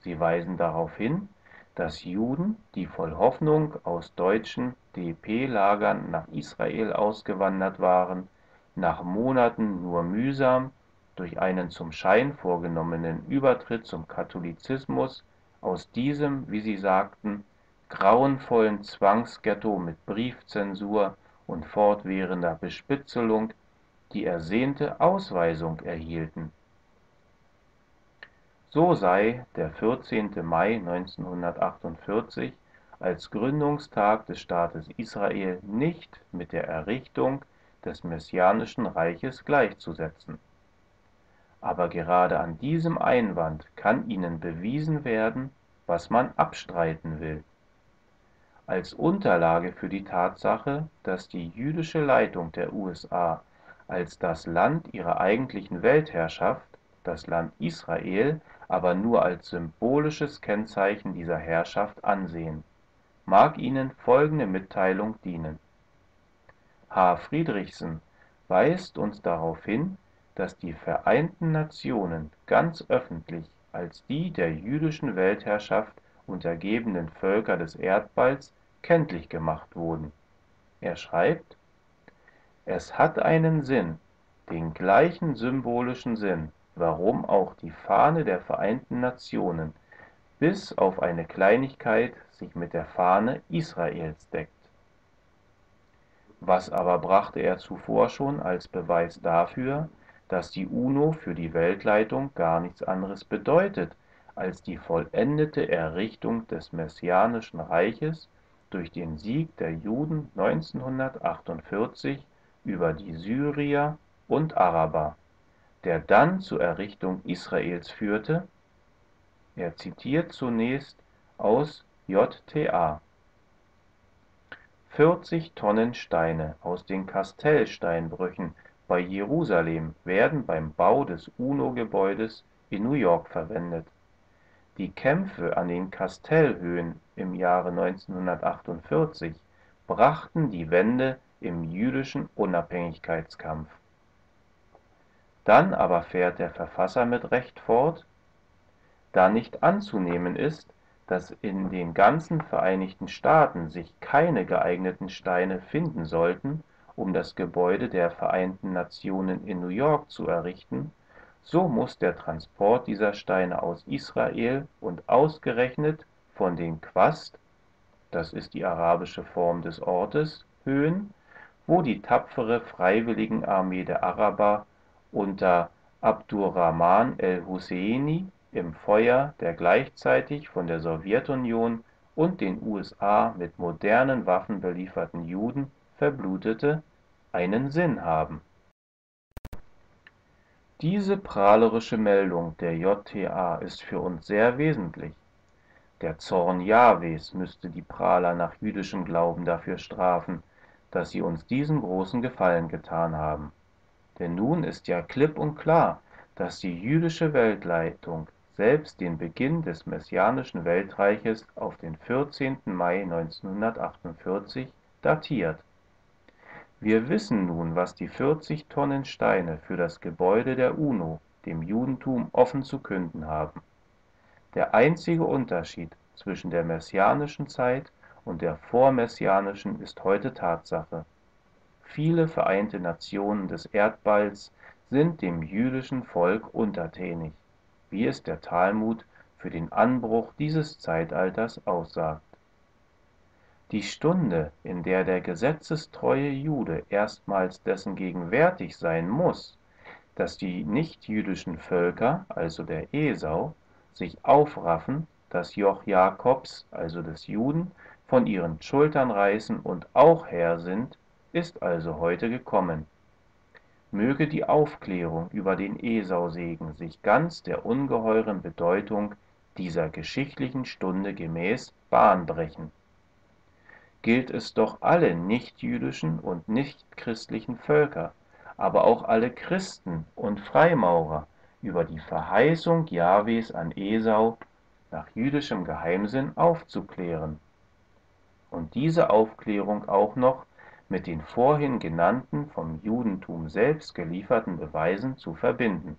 Sie weisen darauf hin, dass Juden, die voll Hoffnung aus deutschen DP-Lagern nach Israel ausgewandert waren, nach Monaten nur mühsam durch einen zum Schein vorgenommenen Übertritt zum Katholizismus aus diesem, wie sie sagten, grauenvollen Zwangsghetto mit Briefzensur und fortwährender Bespitzelung die ersehnte Ausweisung erhielten. So sei der 14. Mai 1948 als Gründungstag des Staates Israel nicht mit der Errichtung des Messianischen Reiches gleichzusetzen. Aber gerade an diesem Einwand kann ihnen bewiesen werden, was man abstreiten will als Unterlage für die Tatsache, dass die jüdische Leitung der USA als das Land ihrer eigentlichen Weltherrschaft, das Land Israel, aber nur als symbolisches Kennzeichen dieser Herrschaft ansehen, mag Ihnen folgende Mitteilung dienen. H. Friedrichsen weist uns darauf hin, dass die Vereinten Nationen ganz öffentlich als die der jüdischen Weltherrschaft untergebenen Völker des Erdballs kenntlich gemacht wurden. Er schreibt, es hat einen Sinn, den gleichen symbolischen Sinn, warum auch die Fahne der Vereinten Nationen bis auf eine Kleinigkeit sich mit der Fahne Israels deckt. Was aber brachte er zuvor schon als Beweis dafür, dass die UNO für die Weltleitung gar nichts anderes bedeutet als die vollendete Errichtung des Messianischen Reiches durch den Sieg der Juden 1948 über die Syrier und Araber, der dann zur Errichtung Israels führte? Er zitiert zunächst aus JTA. 40 Tonnen Steine aus den Kastellsteinbrüchen bei Jerusalem werden beim Bau des UNO-Gebäudes in New York verwendet. Die Kämpfe an den Kastellhöhen im Jahre 1948 brachten die Wende im jüdischen Unabhängigkeitskampf. Dann aber fährt der Verfasser mit Recht fort, da nicht anzunehmen ist, dass in den ganzen Vereinigten Staaten sich keine geeigneten Steine finden sollten, um das Gebäude der Vereinten Nationen in New York zu errichten, so muss der Transport dieser Steine aus Israel und ausgerechnet von den Quast, das ist die arabische Form des Ortes, Höhen, wo die tapfere Freiwilligenarmee der Araber unter Abdurrahman el-Husseini im Feuer der gleichzeitig von der Sowjetunion und den USA mit modernen Waffen belieferten Juden verblutete, einen Sinn haben. Diese prahlerische Meldung der JTA ist für uns sehr wesentlich. Der Zorn Jahwes müsste die Prahler nach jüdischem Glauben dafür strafen, dass sie uns diesen großen Gefallen getan haben. Denn nun ist ja klipp und klar, dass die jüdische Weltleitung selbst den Beginn des Messianischen Weltreiches auf den 14. Mai 1948 datiert. Wir wissen nun, was die 40 Tonnen Steine für das Gebäude der UNO dem Judentum offen zu künden haben. Der einzige Unterschied zwischen der messianischen Zeit und der vormessianischen ist heute Tatsache. Viele Vereinte Nationen des Erdballs sind dem jüdischen Volk untertänig wie es der Talmud für den Anbruch dieses Zeitalters aussagt. Die Stunde, in der der gesetzestreue Jude erstmals dessen gegenwärtig sein muss, dass die nichtjüdischen Völker, also der Esau, sich aufraffen, das Joch Jakobs, also des Juden, von ihren Schultern reißen und auch Herr sind, ist also heute gekommen möge die Aufklärung über den Esausegen sich ganz der ungeheuren Bedeutung dieser geschichtlichen Stunde gemäß Bahn brechen. Gilt es doch alle nichtjüdischen und nichtchristlichen Völker, aber auch alle Christen und Freimaurer über die Verheißung Jahwes an Esau nach jüdischem Geheimsinn aufzuklären und diese Aufklärung auch noch mit den vorhin genannten vom Judentum selbst gelieferten Beweisen zu verbinden.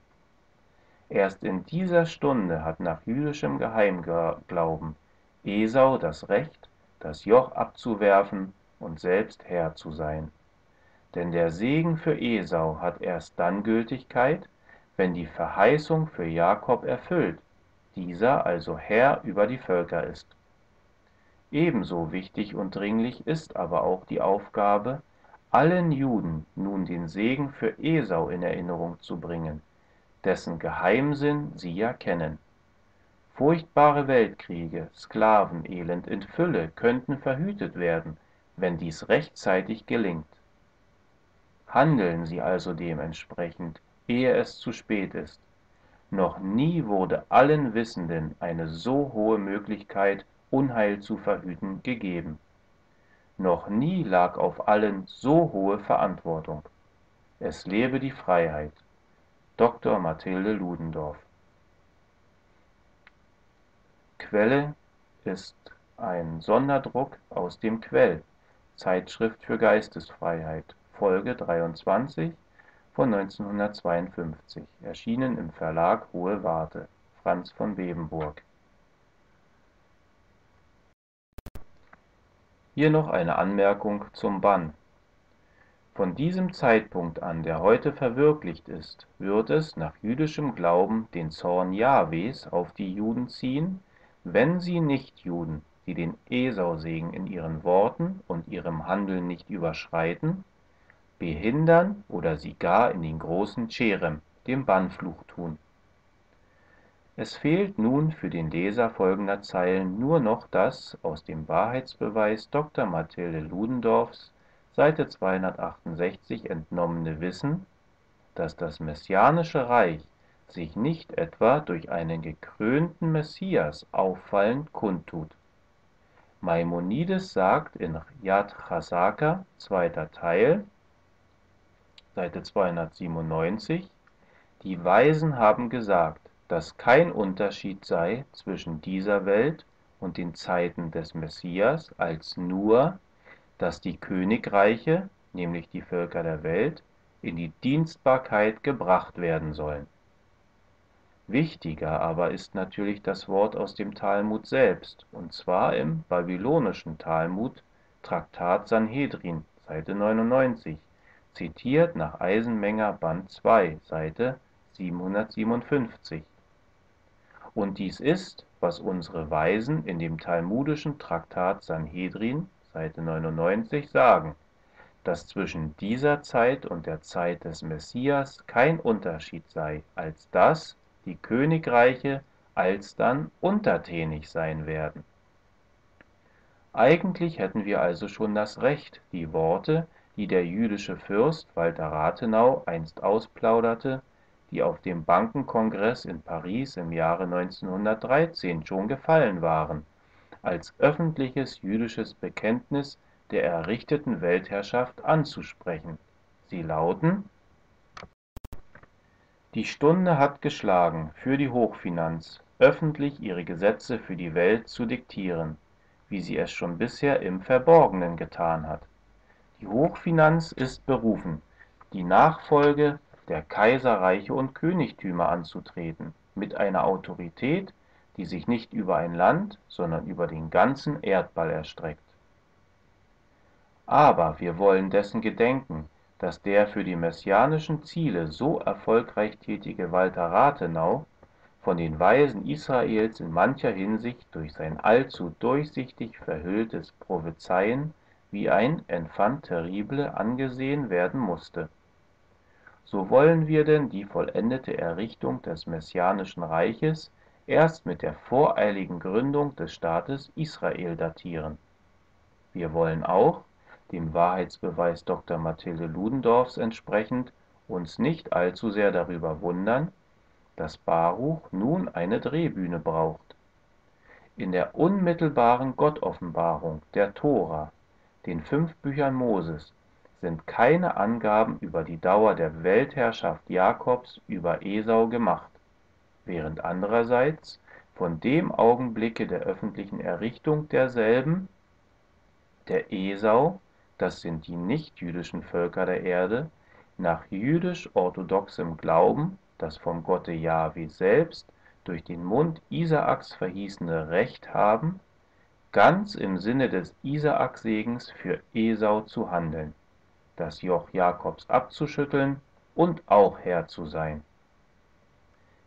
Erst in dieser Stunde hat nach jüdischem Geheimglauben Esau das Recht, das Joch abzuwerfen und selbst Herr zu sein. Denn der Segen für Esau hat erst dann Gültigkeit, wenn die Verheißung für Jakob erfüllt, dieser also Herr über die Völker ist. Ebenso wichtig und dringlich ist aber auch die Aufgabe, allen Juden nun den Segen für Esau in Erinnerung zu bringen, dessen Geheimsinn sie ja kennen. Furchtbare Weltkriege, Sklavenelend in Fülle könnten verhütet werden, wenn dies rechtzeitig gelingt. Handeln Sie also dementsprechend, ehe es zu spät ist. Noch nie wurde allen Wissenden eine so hohe Möglichkeit Unheil zu verhüten, gegeben. Noch nie lag auf allen so hohe Verantwortung. Es lebe die Freiheit. Dr. Mathilde Ludendorff Quelle ist ein Sonderdruck aus dem Quell, Zeitschrift für Geistesfreiheit, Folge 23 von 1952, erschienen im Verlag Hohe Warte, Franz von Bebenburg Hier noch eine Anmerkung zum Bann. Von diesem Zeitpunkt an, der heute verwirklicht ist, wird es nach jüdischem Glauben den Zorn Jahwes auf die Juden ziehen, wenn sie Nichtjuden, die den Esausegen in ihren Worten und ihrem Handeln nicht überschreiten, behindern oder sie gar in den großen Cherem, dem Bannfluch tun es fehlt nun für den Leser folgender Zeilen nur noch das aus dem Wahrheitsbeweis Dr. Mathilde Ludendorffs Seite 268 entnommene Wissen, dass das messianische Reich sich nicht etwa durch einen gekrönten Messias auffallend kundtut. Maimonides sagt in Yad Chasaka, zweiter Teil, Seite 297, die Weisen haben gesagt, dass kein Unterschied sei zwischen dieser Welt und den Zeiten des Messias, als nur, dass die Königreiche, nämlich die Völker der Welt, in die Dienstbarkeit gebracht werden sollen. Wichtiger aber ist natürlich das Wort aus dem Talmud selbst, und zwar im babylonischen Talmud, Traktat Sanhedrin, Seite 99 zitiert nach Eisenmenger Band 2, Seite 757. Und dies ist, was unsere Weisen in dem talmudischen Traktat Sanhedrin, Seite 99, sagen, dass zwischen dieser Zeit und der Zeit des Messias kein Unterschied sei, als dass die Königreiche alsdann untertänig sein werden. Eigentlich hätten wir also schon das Recht, die Worte, die der jüdische Fürst Walter Rathenau einst ausplauderte, die auf dem Bankenkongress in Paris im Jahre 1913 schon gefallen waren, als öffentliches jüdisches Bekenntnis der errichteten Weltherrschaft anzusprechen. Sie lauten Die Stunde hat geschlagen, für die Hochfinanz öffentlich ihre Gesetze für die Welt zu diktieren, wie sie es schon bisher im Verborgenen getan hat. Die Hochfinanz ist berufen, die Nachfolge der Kaiserreiche und Königtümer anzutreten, mit einer Autorität, die sich nicht über ein Land, sondern über den ganzen Erdball erstreckt. Aber wir wollen dessen gedenken, dass der für die messianischen Ziele so erfolgreich tätige Walter Rathenau von den Weisen Israels in mancher Hinsicht durch sein allzu durchsichtig verhülltes Prophezeien wie ein Enfant terrible angesehen werden musste. So wollen wir denn die vollendete Errichtung des messianischen Reiches erst mit der voreiligen Gründung des Staates Israel datieren. Wir wollen auch, dem Wahrheitsbeweis Dr. Mathilde Ludendorffs entsprechend, uns nicht allzu sehr darüber wundern, dass Baruch nun eine Drehbühne braucht. In der unmittelbaren Gottoffenbarung der Tora den fünf Büchern Moses sind keine Angaben über die Dauer der Weltherrschaft Jakobs über Esau gemacht, während andererseits von dem Augenblicke der öffentlichen Errichtung derselben der Esau, das sind die nichtjüdischen Völker der Erde, nach jüdisch-orthodoxem Glauben das vom Gotte Jahwe selbst durch den Mund Isaaks verhießene Recht haben, ganz im Sinne des Isaaksegens für Esau zu handeln, das Joch Jakobs abzuschütteln und auch Herr zu sein.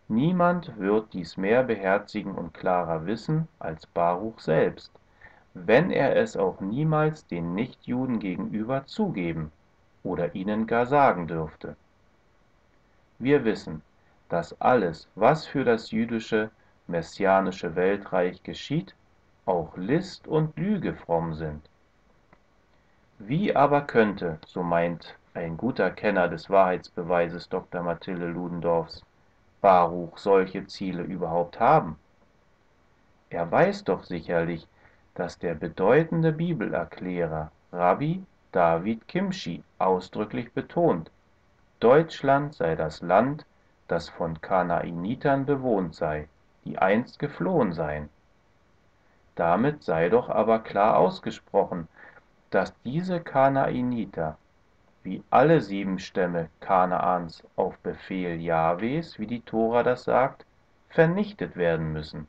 Niemand wird dies mehr beherzigen und klarer wissen als Baruch selbst, wenn er es auch niemals den Nichtjuden gegenüber zugeben oder ihnen gar sagen dürfte. Wir wissen, dass alles, was für das jüdische, messianische Weltreich geschieht, auch List und Lüge fromm sind. Wie aber könnte, so meint ein guter Kenner des Wahrheitsbeweises Dr. Mathilde Ludendorffs, Baruch solche Ziele überhaupt haben? Er weiß doch sicherlich, dass der bedeutende Bibelerklärer Rabbi David Kimschi ausdrücklich betont, Deutschland sei das Land, das von Kanaanitern bewohnt sei, die einst geflohen seien. Damit sei doch aber klar ausgesprochen, dass diese Kanaaniter, wie alle sieben Stämme Kanaans auf Befehl Jahwes, wie die Tora das sagt, vernichtet werden müssen.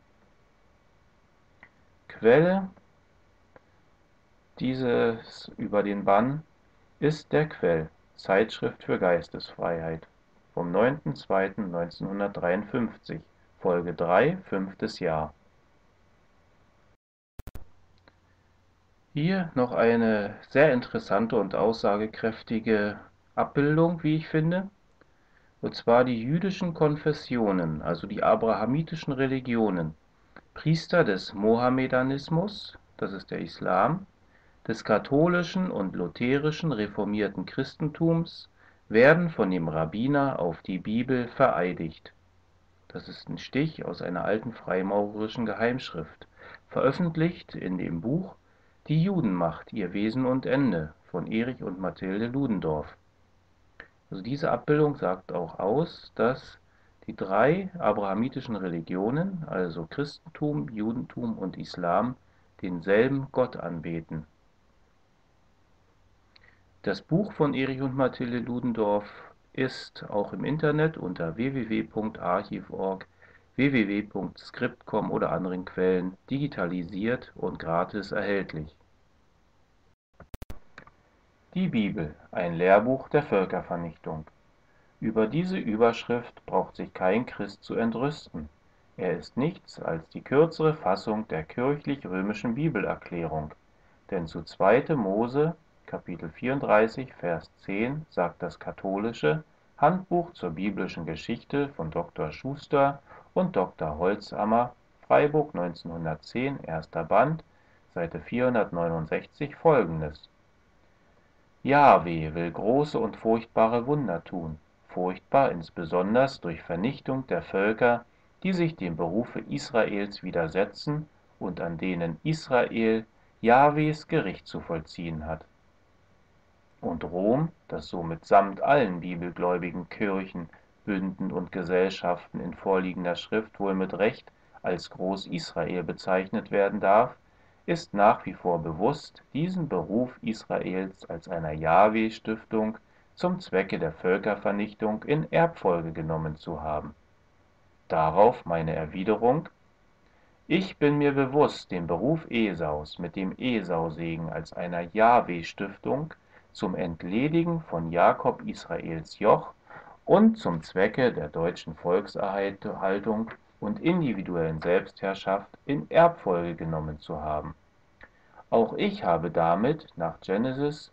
Quelle dieses über den Bann ist der Quell, Zeitschrift für Geistesfreiheit, vom 9.2.1953, Folge 3, fünftes Jahr. Hier noch eine sehr interessante und aussagekräftige Abbildung, wie ich finde. Und zwar die jüdischen Konfessionen, also die abrahamitischen Religionen. Priester des Mohammedanismus, das ist der Islam, des katholischen und lutherischen reformierten Christentums, werden von dem Rabbiner auf die Bibel vereidigt. Das ist ein Stich aus einer alten freimaurerischen Geheimschrift, veröffentlicht in dem Buch Die Judenmacht, ihr Wesen und Ende von Erich und Mathilde Ludendorff. Also diese Abbildung sagt auch aus, dass die drei abrahamitischen Religionen, also Christentum, Judentum und Islam, denselben Gott anbeten. Das Buch von Erich und Mathilde Ludendorff ist auch im Internet unter www.archiv.org, www.script.com oder anderen Quellen digitalisiert und gratis erhältlich. Die Bibel, ein Lehrbuch der Völkervernichtung. Über diese Überschrift braucht sich kein Christ zu entrüsten. Er ist nichts als die kürzere Fassung der kirchlich-römischen Bibelerklärung. Denn zu 2. Mose Kapitel 34, Vers 10 sagt das katholische Handbuch zur biblischen Geschichte von Dr. Schuster und Dr. Holzammer, Freiburg 1910, erster Band, Seite 469 folgendes. Jahwe will große und furchtbare Wunder tun, furchtbar insbesondere durch Vernichtung der Völker, die sich dem Berufe Israels widersetzen und an denen Israel Jahwes Gericht zu vollziehen hat und Rom, das somit samt allen bibelgläubigen Kirchen, Bünden und Gesellschaften in vorliegender Schrift wohl mit Recht als Groß-Israel bezeichnet werden darf, ist nach wie vor bewusst, diesen Beruf Israels als einer Jahwe-Stiftung zum Zwecke der Völkervernichtung in Erbfolge genommen zu haben. Darauf meine Erwiderung, ich bin mir bewusst, den Beruf Esaus mit dem Esau-Segen als einer Jahwe-Stiftung zum Entledigen von Jakob Israels Joch und zum Zwecke der deutschen Volkserhaltung und individuellen Selbstherrschaft in Erbfolge genommen zu haben. Auch ich habe damit nach Genesis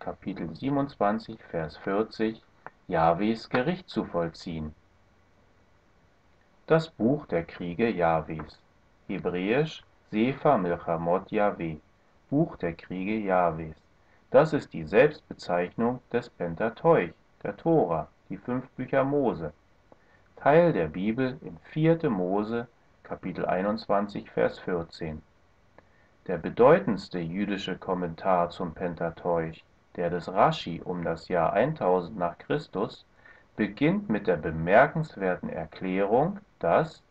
Kapitel 27 Vers 40 Jahwes Gericht zu vollziehen. Das Buch der Kriege Jahwes Hebräisch Sefer Milchamot Yahweh Buch der Kriege Jahwes das ist die Selbstbezeichnung des Pentateuch, der Tora, die fünf Bücher Mose, Teil der Bibel in 4. Mose, Kapitel 21, Vers 14. Der bedeutendste jüdische Kommentar zum Pentateuch, der des Rashi um das Jahr 1000 nach Christus, beginnt mit der bemerkenswerten Erklärung, dass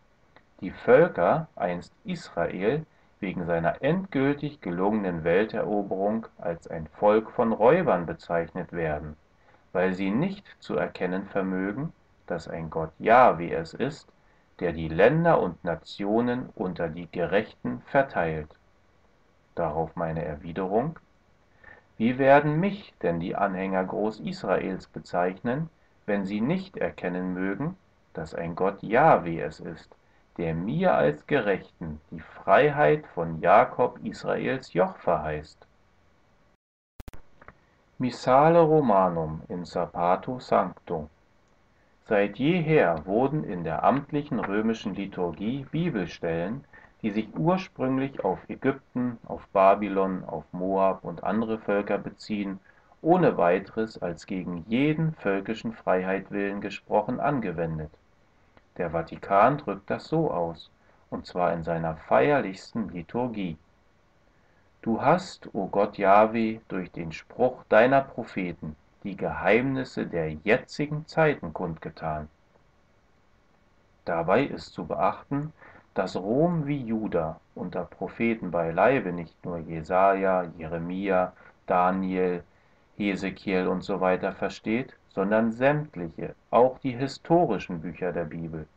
die Völker einst Israel wegen seiner endgültig gelungenen Welteroberung als ein Volk von Räubern bezeichnet werden, weil sie nicht zu erkennen vermögen, dass ein Gott Jahwe es ist, der die Länder und Nationen unter die Gerechten verteilt. Darauf meine Erwiderung, wie werden mich denn die Anhänger Groß-Israels bezeichnen, wenn sie nicht erkennen mögen, dass ein Gott Jahwe es ist, der mir als Gerechten die Freiheit von Jakob Israels Joch verheißt. Missale Romanum in Sapato Sancto Seit jeher wurden in der amtlichen römischen Liturgie Bibelstellen, die sich ursprünglich auf Ägypten, auf Babylon, auf Moab und andere Völker beziehen, ohne weiteres als gegen jeden völkischen Freiheitwillen gesprochen angewendet der Vatikan drückt das so aus, und zwar in seiner feierlichsten Liturgie: Du hast, o Gott Jahwe, durch den Spruch deiner Propheten die Geheimnisse der jetzigen Zeiten kundgetan. Dabei ist zu beachten, dass Rom wie Juda unter Propheten beileibe nicht nur Jesaja, Jeremia, Daniel, Hesekiel usw. So versteht, sondern sämtliche, auch die historischen Bücher der Bibel.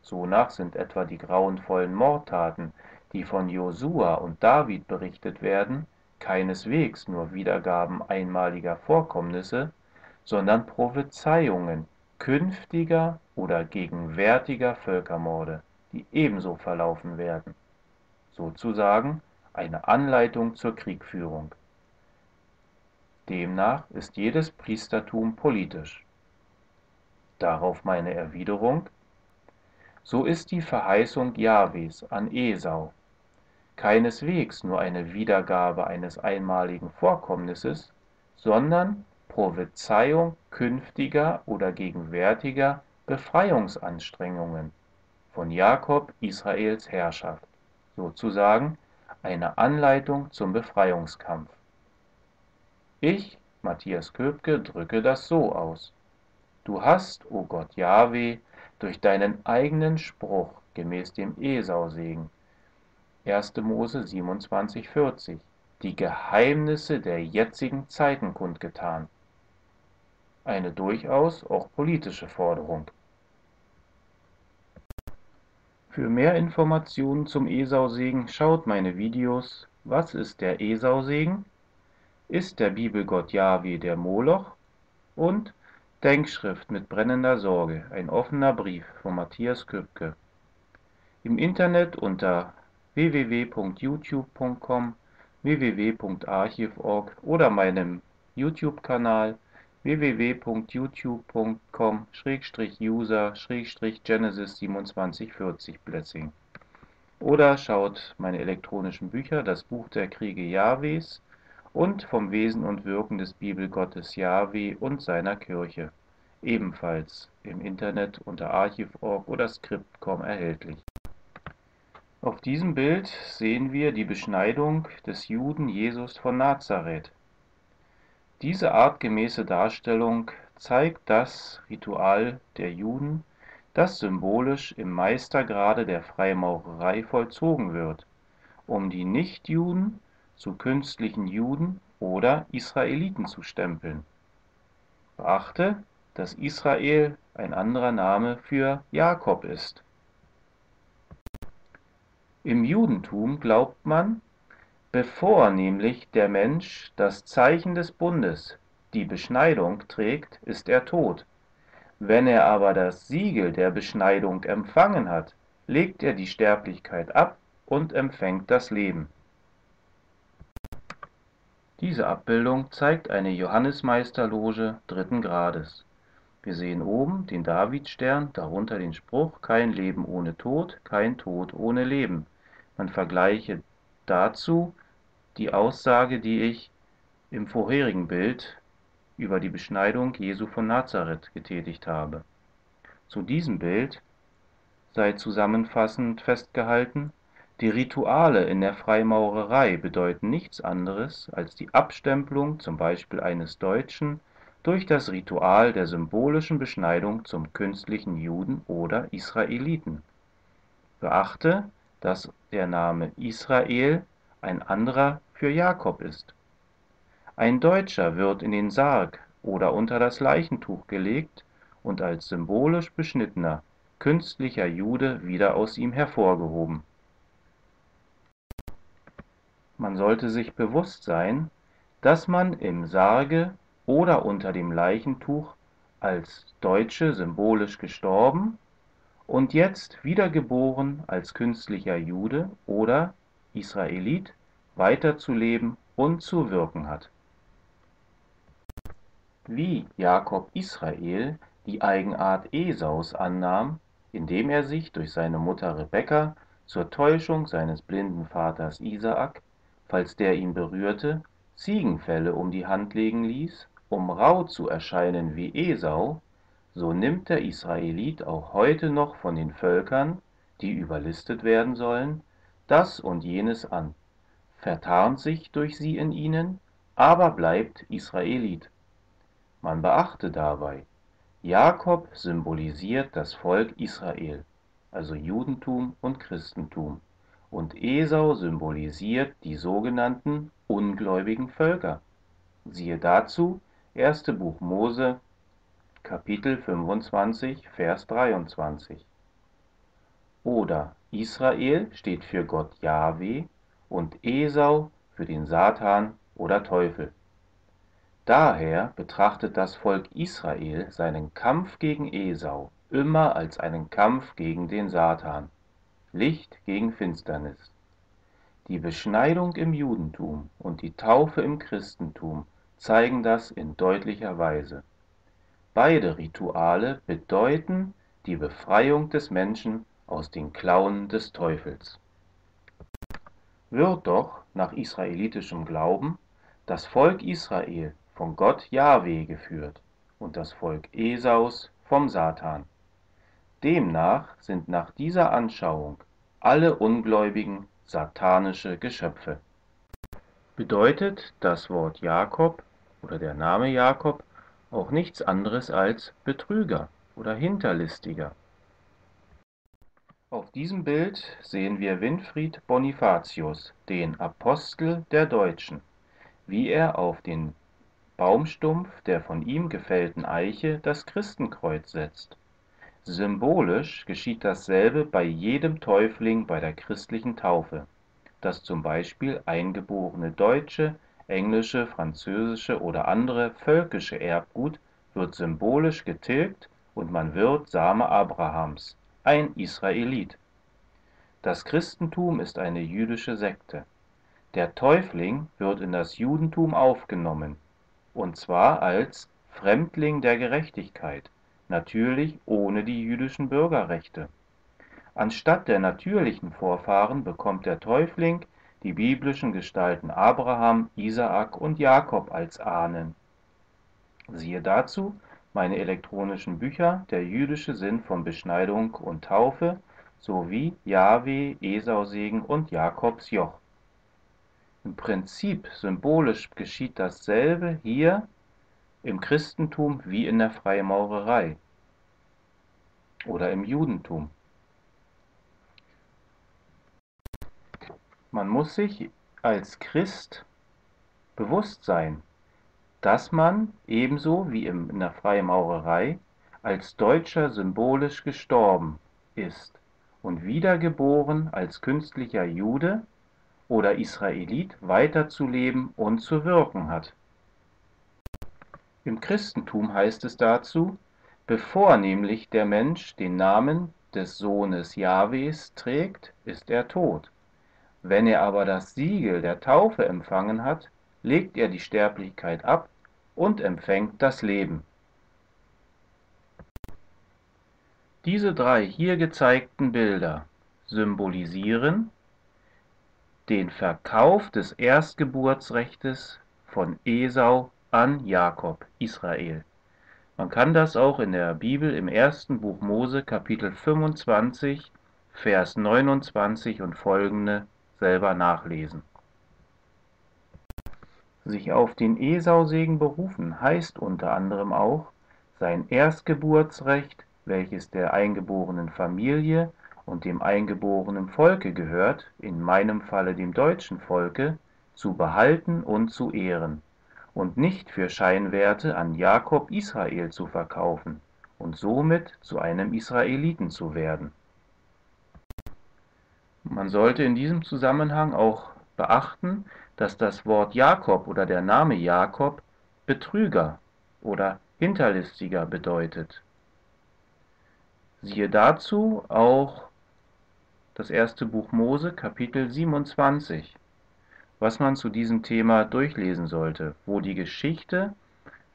Sonach sind etwa die grauenvollen Mordtaten, die von Josua und David berichtet werden, keineswegs nur Wiedergaben einmaliger Vorkommnisse, sondern Prophezeiungen künftiger oder gegenwärtiger Völkermorde, die ebenso verlaufen werden. Sozusagen eine Anleitung zur Kriegführung. Demnach ist jedes Priestertum politisch. Darauf meine Erwiderung, so ist die Verheißung Jahwes an Esau keineswegs nur eine Wiedergabe eines einmaligen Vorkommnisses, sondern Prophezeiung künftiger oder gegenwärtiger Befreiungsanstrengungen von Jakob Israels Herrschaft, sozusagen eine Anleitung zum Befreiungskampf. Ich, Matthias Köpke, drücke das so aus. Du hast, o oh Gott Jahwe, durch deinen eigenen Spruch gemäß dem Esau-Segen 1. Mose 27, 40 die Geheimnisse der jetzigen Zeiten kundgetan. Eine durchaus auch politische Forderung. Für mehr Informationen zum Esau-Segen schaut meine Videos Was ist der Esau-Segen? Ist der Bibelgott Yahweh der Moloch? Und Denkschrift mit brennender Sorge, ein offener Brief von Matthias Köpke. Im Internet unter www.youtube.com www.archiv.org oder meinem YouTube-Kanal www.youtube.com-user-genesis2740 Blessing. Oder schaut meine elektronischen Bücher Das Buch der Kriege Jahwes und Vom Wesen und Wirken des Bibelgottes Jahwe und seiner Kirche, ebenfalls im Internet unter archiv.org oder script.com erhältlich. Auf diesem Bild sehen wir die Beschneidung des Juden Jesus von Nazareth. Diese artgemäße Darstellung zeigt das Ritual der Juden, das symbolisch im Meistergrade der Freimaurerei vollzogen wird, um die Nichtjuden zu künstlichen Juden oder Israeliten zu stempeln. Beachte, dass Israel ein anderer Name für Jakob ist im Judentum glaubt man, bevor nämlich der Mensch das Zeichen des Bundes, die Beschneidung, trägt, ist er tot. Wenn er aber das Siegel der Beschneidung empfangen hat, legt er die Sterblichkeit ab und empfängt das Leben. Diese Abbildung zeigt eine Johannesmeisterloge dritten Grades. Wir sehen oben den Davidstern, darunter den Spruch Kein Leben ohne Tod, kein Tod ohne Leben. Man vergleiche dazu die Aussage, die ich im vorherigen Bild über die Beschneidung Jesu von Nazareth getätigt habe. Zu diesem Bild sei zusammenfassend festgehalten, die Rituale in der Freimaurerei bedeuten nichts anderes als die Abstempelung zum Beispiel eines Deutschen durch das Ritual der symbolischen Beschneidung zum künstlichen Juden oder Israeliten. Beachte, dass der Name Israel ein anderer für Jakob ist. Ein Deutscher wird in den Sarg oder unter das Leichentuch gelegt und als symbolisch beschnittener, künstlicher Jude wieder aus ihm hervorgehoben. Man sollte sich bewusst sein, dass man im Sarge oder unter dem Leichentuch als Deutsche symbolisch gestorben und jetzt wiedergeboren als künstlicher Jude oder Israelit weiterzuleben und zu wirken hat. Wie Jakob Israel die Eigenart Esaus annahm, indem er sich durch seine Mutter Rebekka zur Täuschung seines blinden Vaters Isaak, falls der ihn berührte, Ziegenfelle um die Hand legen ließ, um rau zu erscheinen wie Esau, so nimmt der Israelit auch heute noch von den Völkern, die überlistet werden sollen, das und jenes an, vertarnt sich durch sie in ihnen, aber bleibt Israelit. Man beachte dabei, Jakob symbolisiert das Volk Israel, also Judentum und Christentum, und Esau symbolisiert die sogenannten ungläubigen Völker. Siehe dazu 1. Buch Mose Kapitel 25, Vers 23. Oder Israel steht für Gott Jahwe und Esau für den Satan oder Teufel. Daher betrachtet das Volk Israel seinen Kampf gegen Esau immer als einen Kampf gegen den Satan, Licht gegen Finsternis. Die Beschneidung im Judentum und die Taufe im Christentum zeigen das in deutlicher Weise. Beide Rituale bedeuten die Befreiung des Menschen aus den Klauen des Teufels. Wird doch nach israelitischem Glauben das Volk Israel von Gott Jahwe geführt und das Volk Esaus vom Satan. Demnach sind nach dieser Anschauung alle Ungläubigen satanische Geschöpfe. Bedeutet das Wort Jakob oder der Name Jakob auch nichts anderes als Betrüger oder Hinterlistiger. Auf diesem Bild sehen wir Winfried Bonifatius, den Apostel der Deutschen, wie er auf den Baumstumpf der von ihm gefällten Eiche das Christenkreuz setzt. Symbolisch geschieht dasselbe bei jedem Täufling bei der christlichen Taufe, dass zum Beispiel eingeborene deutsche, englische, französische oder andere völkische Erbgut wird symbolisch getilgt und man wird Same Abrahams, ein Israelit. Das Christentum ist eine jüdische Sekte. Der Täufling wird in das Judentum aufgenommen, und zwar als Fremdling der Gerechtigkeit, natürlich ohne die jüdischen Bürgerrechte. Anstatt der natürlichen Vorfahren bekommt der Täufling die biblischen Gestalten Abraham, Isaak und Jakob als Ahnen. Siehe dazu meine elektronischen Bücher Der jüdische Sinn von Beschneidung und Taufe sowie Jahwe, Esausegen und Jakobs Joch. Im Prinzip symbolisch geschieht dasselbe hier im Christentum wie in der Freimaurerei oder im Judentum. Man muss sich als Christ bewusst sein, dass man ebenso wie in der Freimaurerei als Deutscher symbolisch gestorben ist und wiedergeboren als künstlicher Jude oder Israelit weiterzuleben und zu wirken hat. Im Christentum heißt es dazu, bevor nämlich der Mensch den Namen des Sohnes Jahwes trägt, ist er tot. Wenn er aber das Siegel der Taufe empfangen hat, legt er die Sterblichkeit ab und empfängt das Leben. Diese drei hier gezeigten Bilder symbolisieren den Verkauf des Erstgeburtsrechtes von Esau an Jakob, Israel. Man kann das auch in der Bibel im ersten Buch Mose Kapitel 25, Vers 29 und folgende selber nachlesen. Sich auf den Esausegen berufen heißt unter anderem auch, sein Erstgeburtsrecht, welches der eingeborenen Familie und dem eingeborenen Volke gehört, in meinem Falle dem deutschen Volke, zu behalten und zu ehren und nicht für Scheinwerte an Jakob Israel zu verkaufen und somit zu einem Israeliten zu werden. Man sollte in diesem Zusammenhang auch beachten, dass das Wort Jakob oder der Name Jakob Betrüger oder Hinterlistiger bedeutet. Siehe dazu auch das erste Buch Mose, Kapitel 27, was man zu diesem Thema durchlesen sollte, wo die Geschichte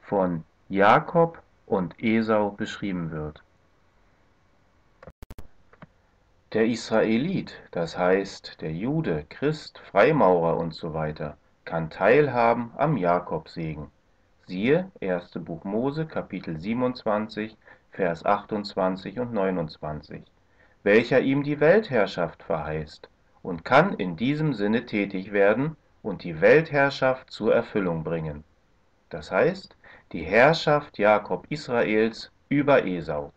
von Jakob und Esau beschrieben wird. Der Israelit, das heißt der Jude, Christ, Freimaurer und so weiter, kann teilhaben am Jakobsegen. Siehe 1. Buch Mose, Kapitel 27, Vers 28 und 29, welcher ihm die Weltherrschaft verheißt und kann in diesem Sinne tätig werden und die Weltherrschaft zur Erfüllung bringen. Das heißt, die Herrschaft Jakob Israels über Esau.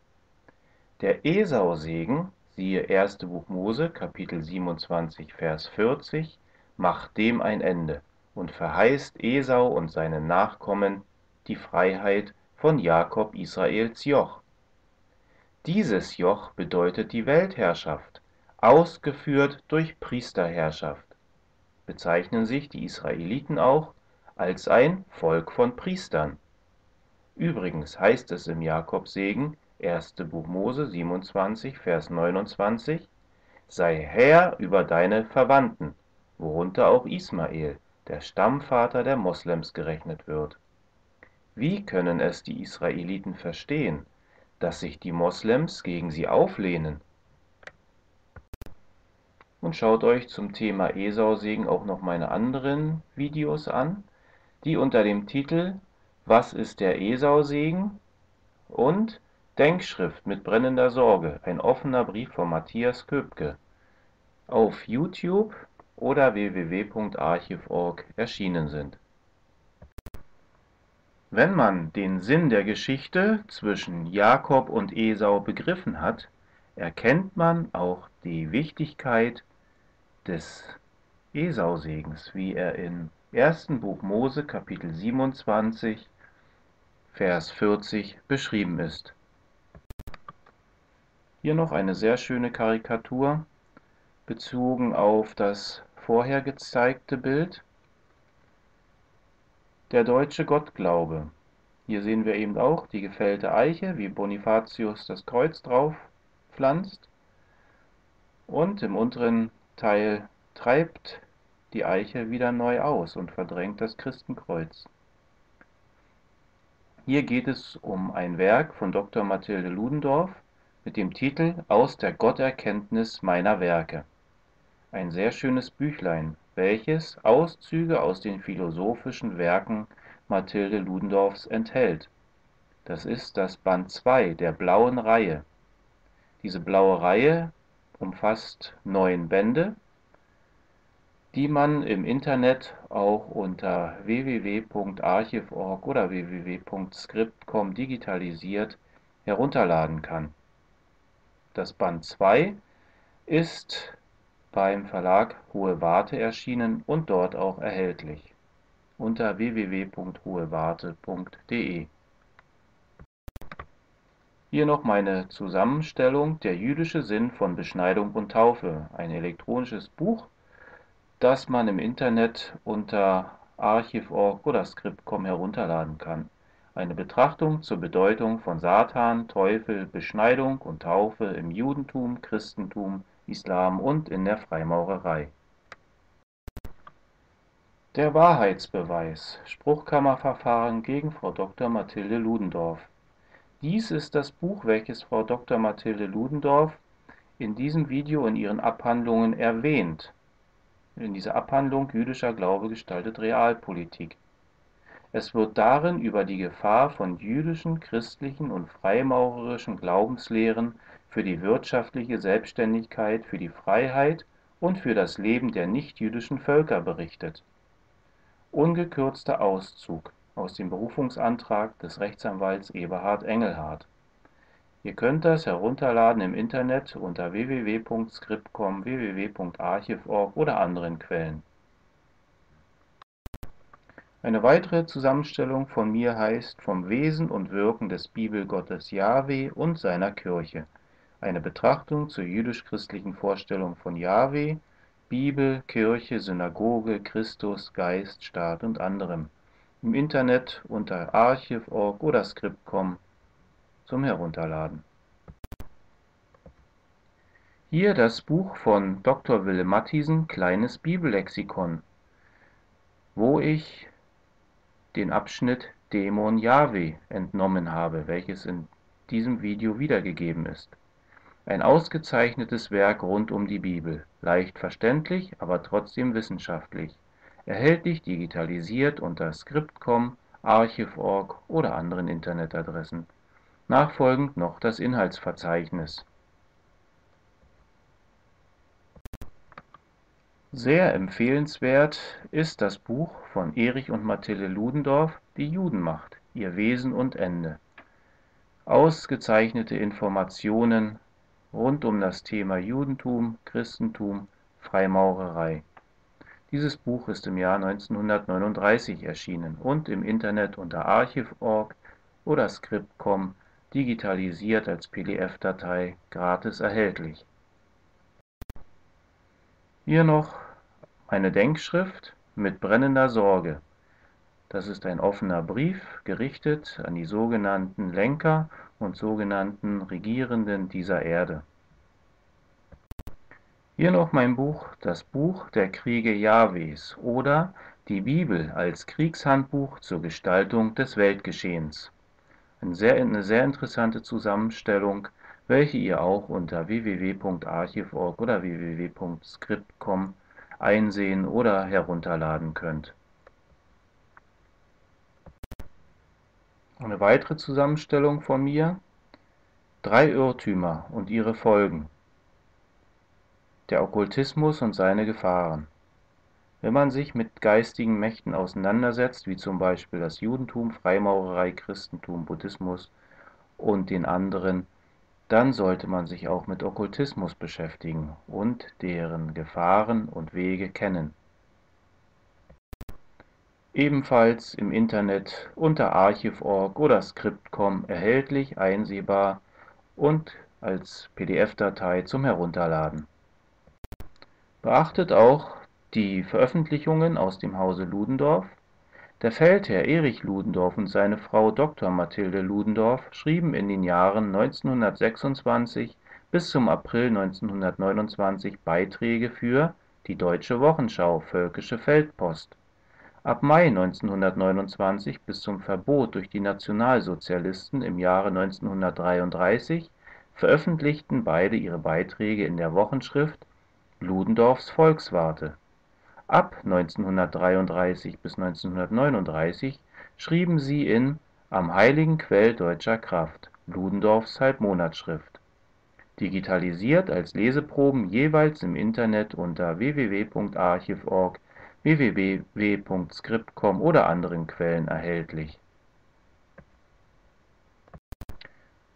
Der Esau-Segen siehe 1. Buch Mose, Kapitel 27, Vers 40, macht dem ein Ende und verheißt Esau und seinen Nachkommen die Freiheit von Jakob Israels Joch. Dieses Joch bedeutet die Weltherrschaft, ausgeführt durch Priesterherrschaft. Bezeichnen sich die Israeliten auch als ein Volk von Priestern. Übrigens heißt es im Jakobsegen, 1. Buch Mose 27, Vers 29, sei Herr über deine Verwandten, worunter auch Ismael, der Stammvater der Moslems, gerechnet wird. Wie können es die Israeliten verstehen, dass sich die Moslems gegen sie auflehnen? Und schaut euch zum Thema Esau-Segen auch noch meine anderen Videos an, die unter dem Titel Was ist der Esausegen? und Denkschrift mit brennender Sorge, ein offener Brief von Matthias Köpke auf YouTube oder www.archiv.org erschienen sind. Wenn man den Sinn der Geschichte zwischen Jakob und Esau begriffen hat, erkennt man auch die Wichtigkeit des Esausegens, wie er im ersten Buch Mose Kapitel 27 Vers 40 beschrieben ist. Hier noch eine sehr schöne Karikatur bezogen auf das vorher gezeigte Bild. Der deutsche Gottglaube. Hier sehen wir eben auch die gefällte Eiche, wie Bonifatius das Kreuz drauf pflanzt. Und im unteren Teil treibt die Eiche wieder neu aus und verdrängt das Christenkreuz. Hier geht es um ein Werk von Dr. Mathilde Ludendorff mit dem Titel Aus der Gotterkenntnis meiner Werke. Ein sehr schönes Büchlein, welches Auszüge aus den philosophischen Werken Mathilde Ludendorffs enthält. Das ist das Band 2 der blauen Reihe. Diese blaue Reihe umfasst neun Bände die man im Internet auch unter www.archiv.org oder www.script.com digitalisiert herunterladen kann. Das Band 2 ist beim Verlag Hohe Warte erschienen und dort auch erhältlich unter www.hohewarte.de. Hier noch meine Zusammenstellung Der jüdische Sinn von Beschneidung und Taufe, ein elektronisches Buch das man im Internet unter archiv.org oder script.com herunterladen kann. Eine Betrachtung zur Bedeutung von Satan, Teufel, Beschneidung und Taufe im Judentum, Christentum, Islam und in der Freimaurerei. Der Wahrheitsbeweis Spruchkammerverfahren gegen Frau Dr. Mathilde Ludendorff. Dies ist das Buch, welches Frau Dr. Mathilde Ludendorff in diesem Video in ihren Abhandlungen erwähnt in dieser Abhandlung Jüdischer Glaube gestaltet Realpolitik. Es wird darin über die Gefahr von jüdischen, christlichen und freimaurerischen Glaubenslehren für die wirtschaftliche Selbstständigkeit, für die Freiheit und für das Leben der nichtjüdischen Völker berichtet. Ungekürzter Auszug aus dem Berufungsantrag des Rechtsanwalts Eberhard Engelhardt Ihr könnt das herunterladen im Internet unter www.scriptcom, www.archiv.org oder anderen Quellen. Eine weitere Zusammenstellung von mir heißt Vom Wesen und Wirken des Bibelgottes Jahwe und seiner Kirche. Eine Betrachtung zur jüdisch-christlichen Vorstellung von Jahwe, Bibel, Kirche, Synagoge, Christus, Geist, Staat und anderem. Im Internet unter archiv.org oder scriptcom zum Herunterladen. Hier das Buch von Dr. Wille Mathiesen Kleines Bibellexikon, wo ich den Abschnitt Dämon Jahwe entnommen habe, welches in diesem Video wiedergegeben ist. Ein ausgezeichnetes Werk rund um die Bibel, leicht verständlich, aber trotzdem wissenschaftlich. Erhältlich digitalisiert unter Script.com, Archiv.org oder anderen Internetadressen. Nachfolgend noch das Inhaltsverzeichnis. Sehr empfehlenswert ist das Buch von Erich und Mathilde Ludendorff Die Judenmacht, ihr Wesen und Ende. Ausgezeichnete Informationen rund um das Thema Judentum, Christentum, Freimaurerei. Dieses Buch ist im Jahr 1939 erschienen und im Internet unter archiv.org oder script.com digitalisiert als PDF-Datei gratis erhältlich. Hier noch eine Denkschrift mit brennender Sorge. Das ist ein offener Brief, gerichtet an die sogenannten Lenker und sogenannten Regierenden dieser Erde. Hier noch mein Buch, das Buch der Kriege Jahwes oder die Bibel als Kriegshandbuch zur Gestaltung des Weltgeschehens. Eine sehr, eine sehr interessante Zusammenstellung, welche ihr auch unter www.archiv.org oder www.script.com einsehen oder herunterladen könnt Eine weitere Zusammenstellung von mir. Drei Irrtümer und ihre Folgen. Der Okkultismus und seine Gefahren. Wenn man sich mit geistigen Mächten auseinandersetzt, wie zum Beispiel das Judentum, Freimaurerei, Christentum, Buddhismus und den anderen, dann sollte man sich auch mit Okkultismus beschäftigen und deren Gefahren und Wege kennen. Ebenfalls im Internet unter archiv.org oder script.com erhältlich, einsehbar und als PDF-Datei zum Herunterladen. Beachtet auch die Veröffentlichungen aus dem Hause Ludendorff. Der Feldherr Erich Ludendorff und seine Frau Dr. Mathilde Ludendorff schrieben in den Jahren 1926 bis zum April 1929 Beiträge für die Deutsche Wochenschau Völkische Feldpost. Ab Mai 1929 bis zum Verbot durch die Nationalsozialisten im Jahre 1933 veröffentlichten beide ihre Beiträge in der Wochenschrift Ludendorffs Volkswarte Ab 1933 bis 1939 schrieben sie in Am heiligen Quell deutscher Kraft (Ludendorffs Halbmonatsschrift), digitalisiert als Leseproben jeweils im Internet unter www.archiv.org, www.script.com oder anderen Quellen erhältlich.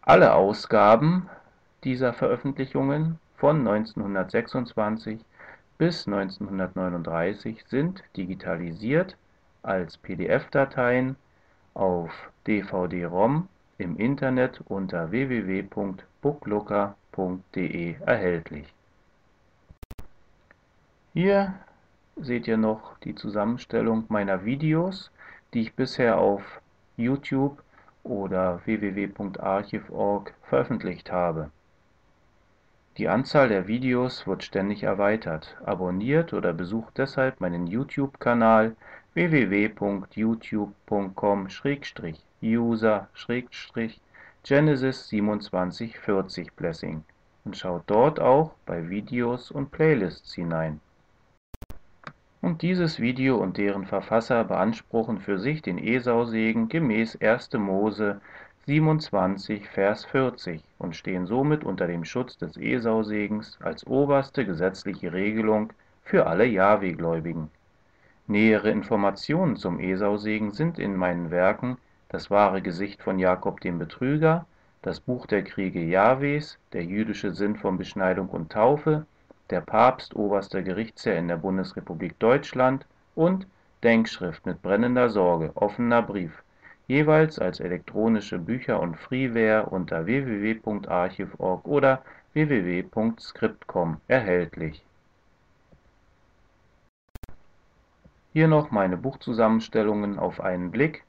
Alle Ausgaben dieser Veröffentlichungen von 1926 bis 1939 sind digitalisiert als PDF-Dateien auf DVD-ROM im Internet unter www.booklooker.de erhältlich. Hier seht ihr noch die Zusammenstellung meiner Videos, die ich bisher auf YouTube oder www.archiv.org veröffentlicht habe die Anzahl der Videos wird ständig erweitert. Abonniert oder besucht deshalb meinen YouTube-Kanal www.youtube.com/user/genesis2740 Blessing und schaut dort auch bei Videos und Playlists hinein. Und dieses Video und deren Verfasser beanspruchen für sich den Esau-Segen gemäß 1. Mose 27, Vers 40 und stehen somit unter dem Schutz des Esau-Segens als oberste gesetzliche Regelung für alle Jahwe-Gläubigen. Nähere Informationen zum Esau-Segen sind in meinen Werken Das wahre Gesicht von Jakob dem Betrüger, das Buch der Kriege Jahwes, der jüdische Sinn von Beschneidung und Taufe, der Papst oberster Gerichtsherr in der Bundesrepublik Deutschland und Denkschrift mit brennender Sorge, offener Brief jeweils als elektronische Bücher und Freeware unter www.archiv.org oder www.script.com erhältlich. Hier noch meine Buchzusammenstellungen auf einen Blick.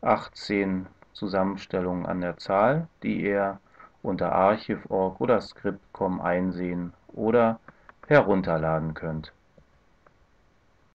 18 Zusammenstellungen an der Zahl, die ihr unter archiv.org oder script.com einsehen oder herunterladen könnt